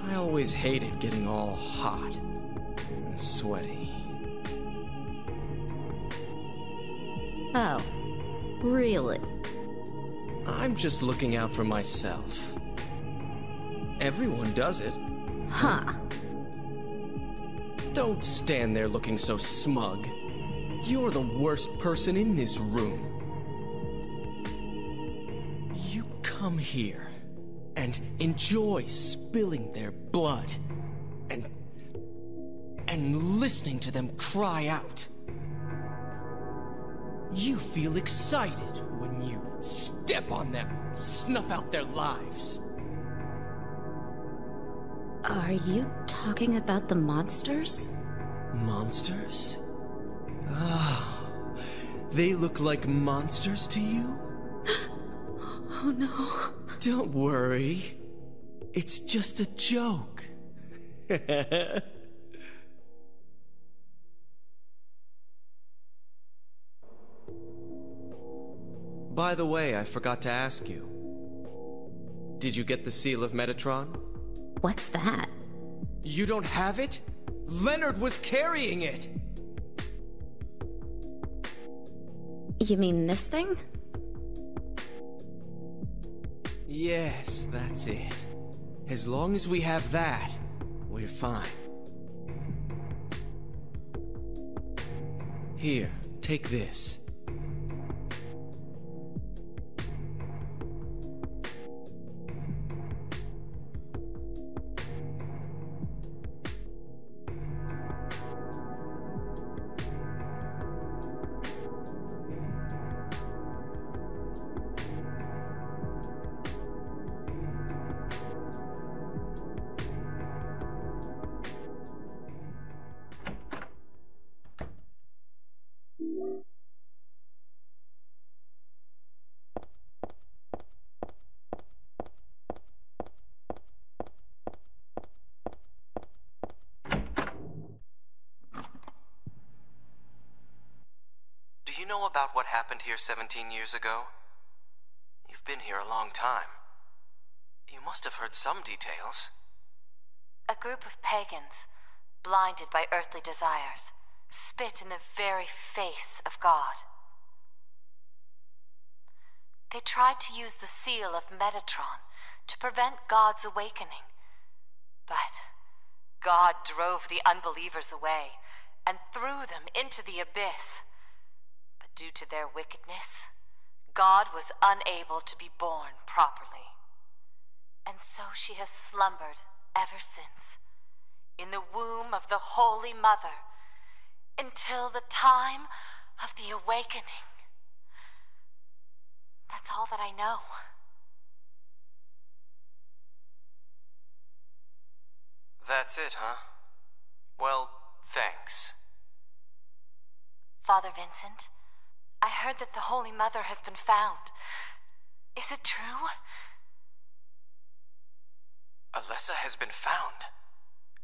I always hated getting all hot and sweaty. Oh, really? I'm just looking out for myself. Everyone does it. Huh. Don't stand there looking so smug. You're the worst person in this room. You come here and enjoy spilling their blood and and listening to them cry out. You feel excited when you step on them, snuff out their lives. Are you talking about the monsters? Monsters? Ah, they look like monsters to you? Oh no. Don't worry. It's just a joke. By the way, I forgot to ask you. Did you get the seal of Metatron? What's that? You don't have it? Leonard was carrying it! You mean this thing? Yes, that's it. As long as we have that, we're fine. Here, take this. You know about what happened here 17 years ago? You've been here a long time. You must have heard some details. A group of pagans, blinded by earthly desires, spit in the very face of God. They tried to use the seal of Metatron to prevent God's awakening. But God drove the unbelievers away and threw them into the abyss. Due to their wickedness, God was unable to be born properly. And so she has slumbered ever since, in the womb of the Holy Mother, until the time of the awakening. That's all that I know. That's it, huh? Well, thanks. Father Vincent, I heard that the Holy Mother has been found. Is it true? Alessa has been found.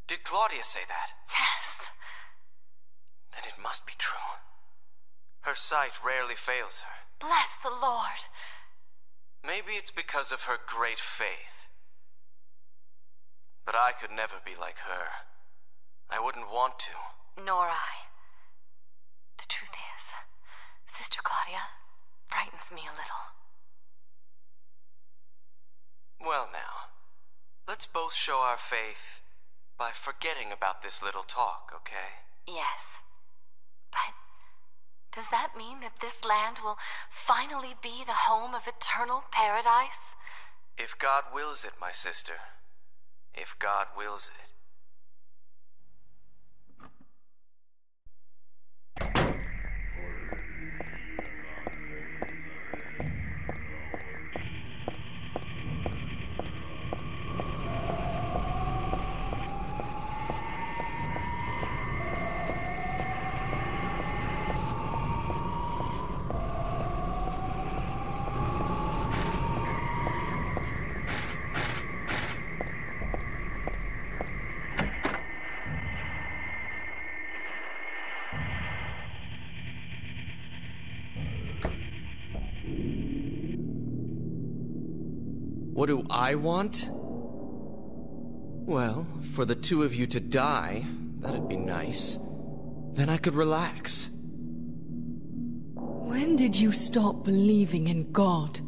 Did Claudia say that? Yes. Then it must be true. Her sight rarely fails her. Bless the Lord. Maybe it's because of her great faith. But I could never be like her. I wouldn't want to. Nor I. The truth is, Sister Claudia frightens me a little. Well, now, let's both show our faith by forgetting about this little talk, okay? Yes. But does that mean that this land will finally be the home of eternal paradise? If God wills it, my sister. If God wills it. What do I want? Well, for the two of you to die, that'd be nice. Then I could relax. When did you stop believing in God?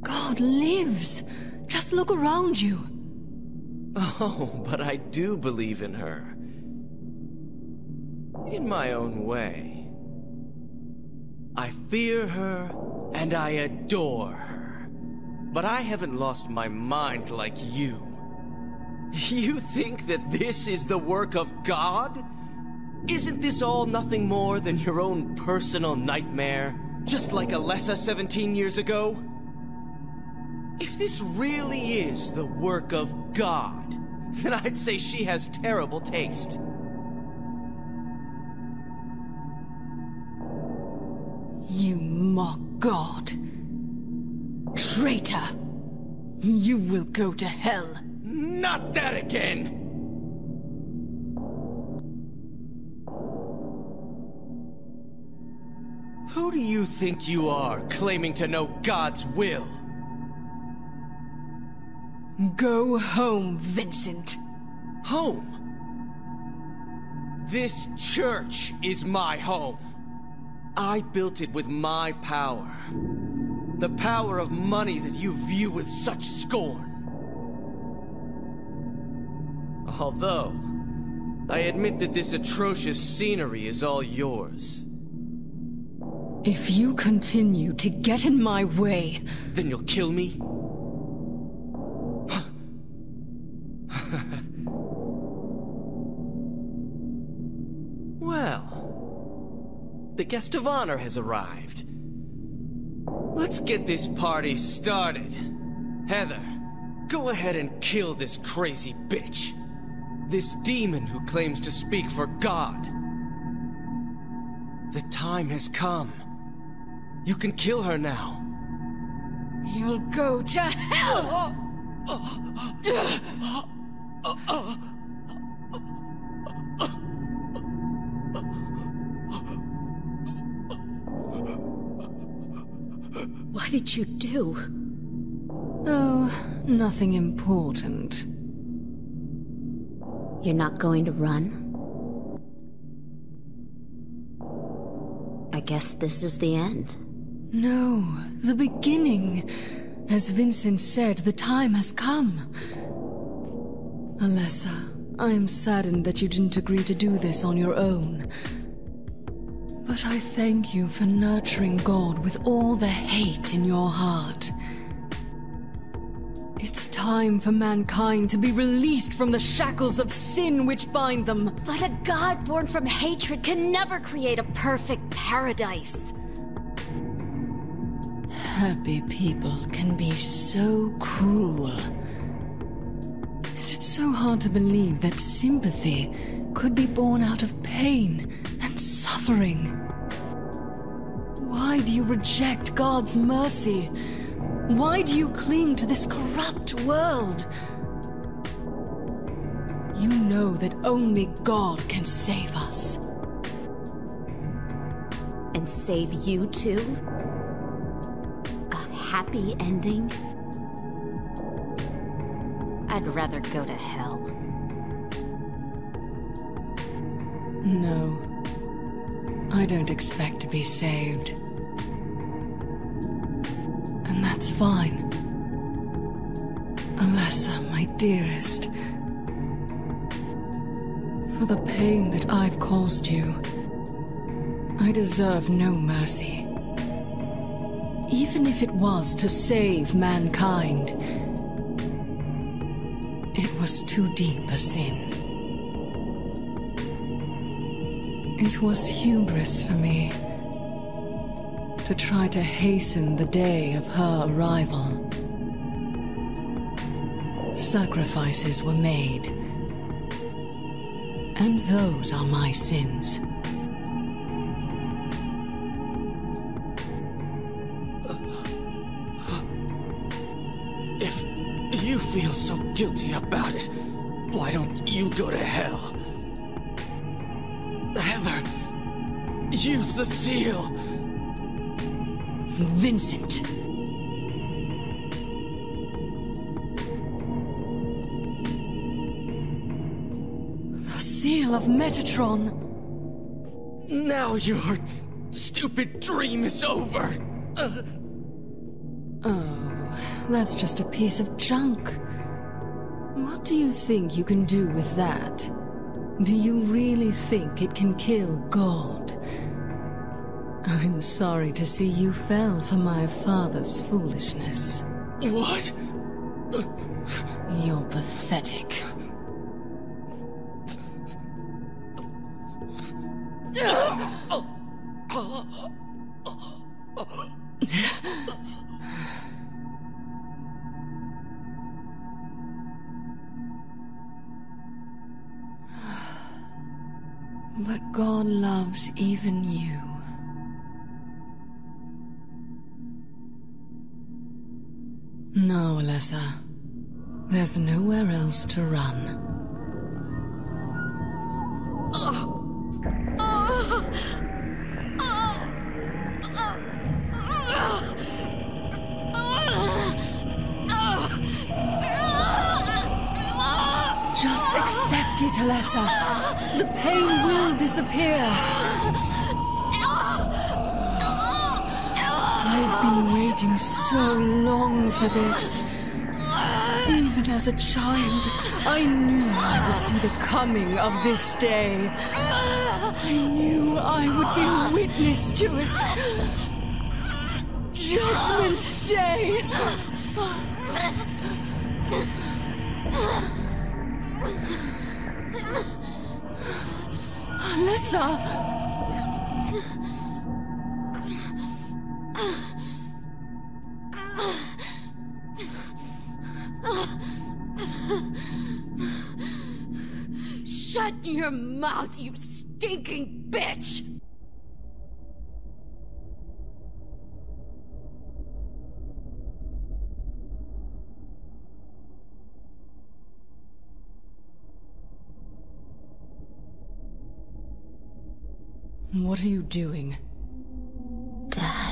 God lives. Just look around you. Oh, but I do believe in her. In my own way. I fear her and I adore her. But I haven't lost my mind like you. You think that this is the work of God? Isn't this all nothing more than your own personal nightmare? Just like Alessa 17 years ago? If this really is the work of God, then I'd say she has terrible taste. You mock God. Traitor! You will go to hell. Not that again! Who do you think you are, claiming to know God's will? Go home, Vincent. Home? This church is my home. I built it with my power. The power of money that you view with such scorn. Although, I admit that this atrocious scenery is all yours. If you continue to get in my way, Then you'll kill me? well, the guest of honor has arrived. Let's get this party started. Heather, go ahead and kill this crazy bitch. This demon who claims to speak for God. The time has come. You can kill her now. you'll go to hell! What did you do? Oh, nothing important. You're not going to run? I guess this is the end. No, the beginning. As Vincent said, the time has come. Alessa, I am saddened that you didn't agree to do this on your own. But I thank you for nurturing God with all the hate in your heart. It's time for mankind to be released from the shackles of sin which bind them. But a god born from hatred can never create a perfect paradise. Happy people can be so cruel. Is it so hard to believe that sympathy could be born out of pain suffering? Why do you reject God's mercy? Why do you cling to this corrupt world? You know that only God can save us. And save you too? A happy ending? I'd rather go to hell. No. I don't expect to be saved. And that's fine. Alessa, my dearest. For the pain that I've caused you, I deserve no mercy. Even if it was to save mankind, it was too deep a sin. It was hubris for me to try to hasten the day of her arrival. Sacrifices were made, and those are my sins. If you feel so guilty about it, why don't you go to hell? Use the seal. Vincent. The seal of Metatron. Now your stupid dream is over. Uh, Oh, that's just a piece of junk. What do you think you can do with that? Do you really think it can kill God? I'm sorry to see you fell for my father's foolishness. what? You're pathetic. But God loves even you. No, Alessa. There's nowhere else to run. Just accept it, Alessa. The pain will disappear. Been waiting so long for this. Even as a child, I knew I would see the coming of this day. I knew I would be witness to it. Judgment Day! Alessa! Your mouth, you stinking bitch! What are you doing? Dad.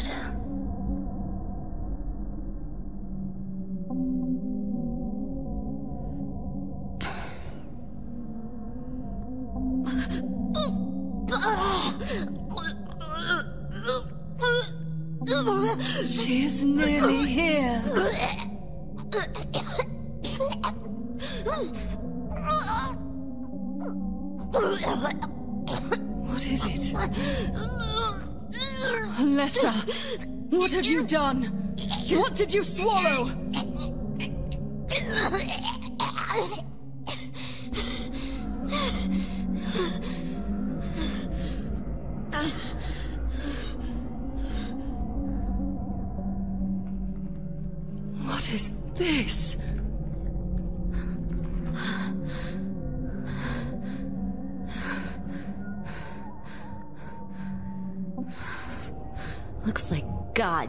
Alessa, what have you done? What did you swallow?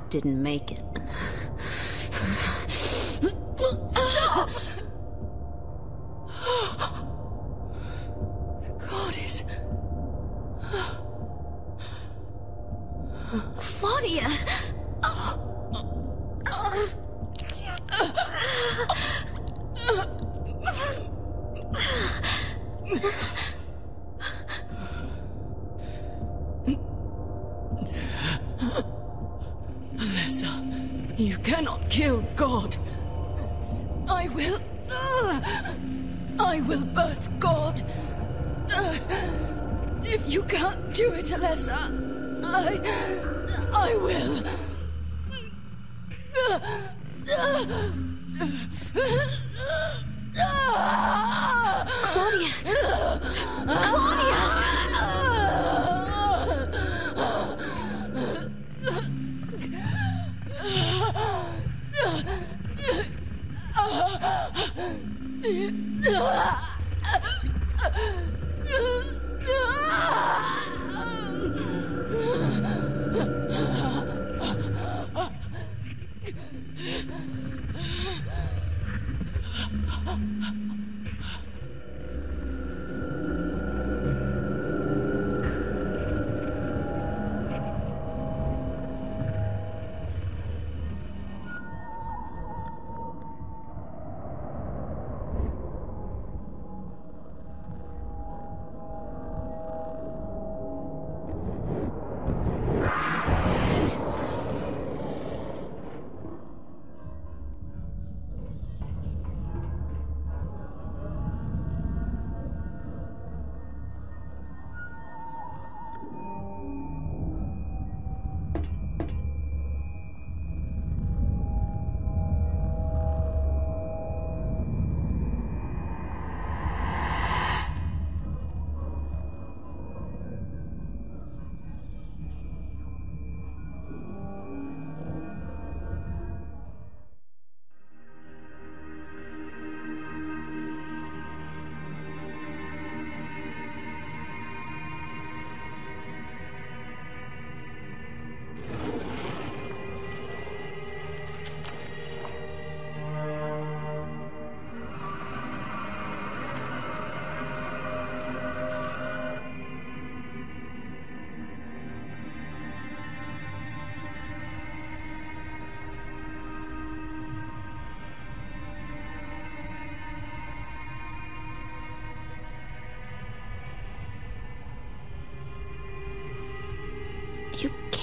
didn't make it.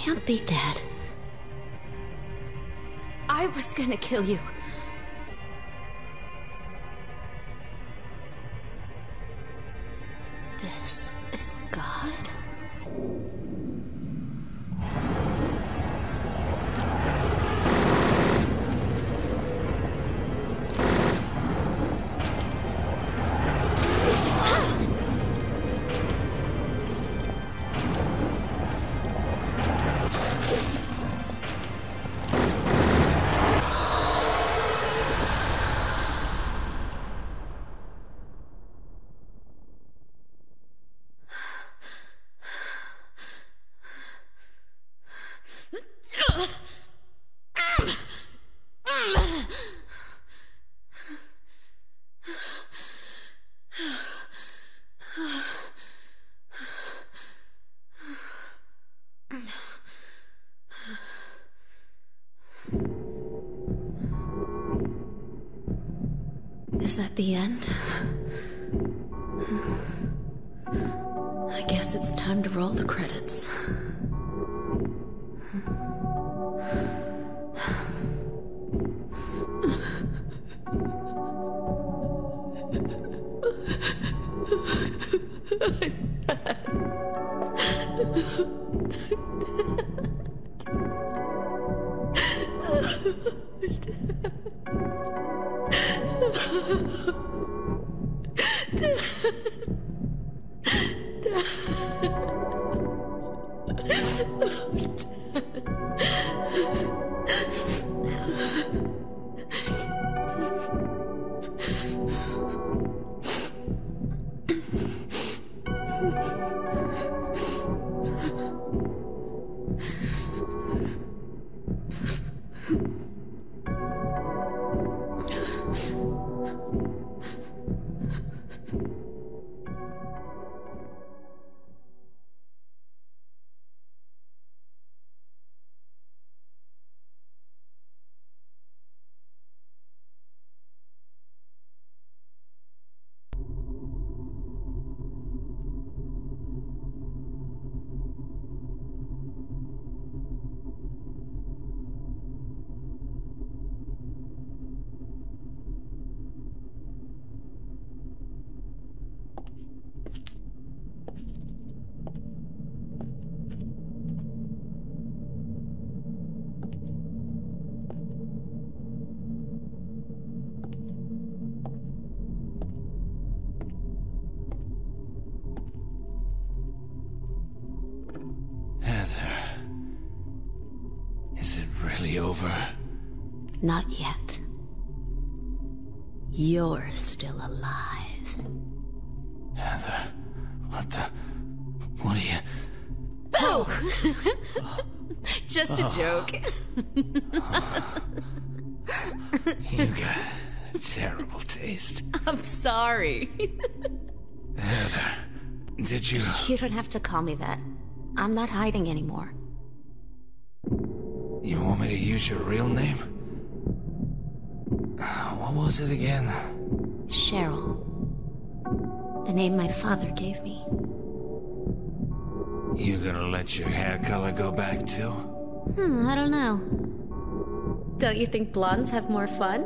can't be dead. I was gonna kill you. I'm. Not yet. You're still alive. Heather, what the. What are you. Oh! Just a ah. joke. You got terrible taste. I'm sorry. Heather, did you. You don't have to call me that. I'm not hiding anymore. You want me to use your real name? What was it again? Cheryl. The name my father gave me. You gonna let your hair color go back too? Hmm, I don't know. Don't you think blondes have more fun?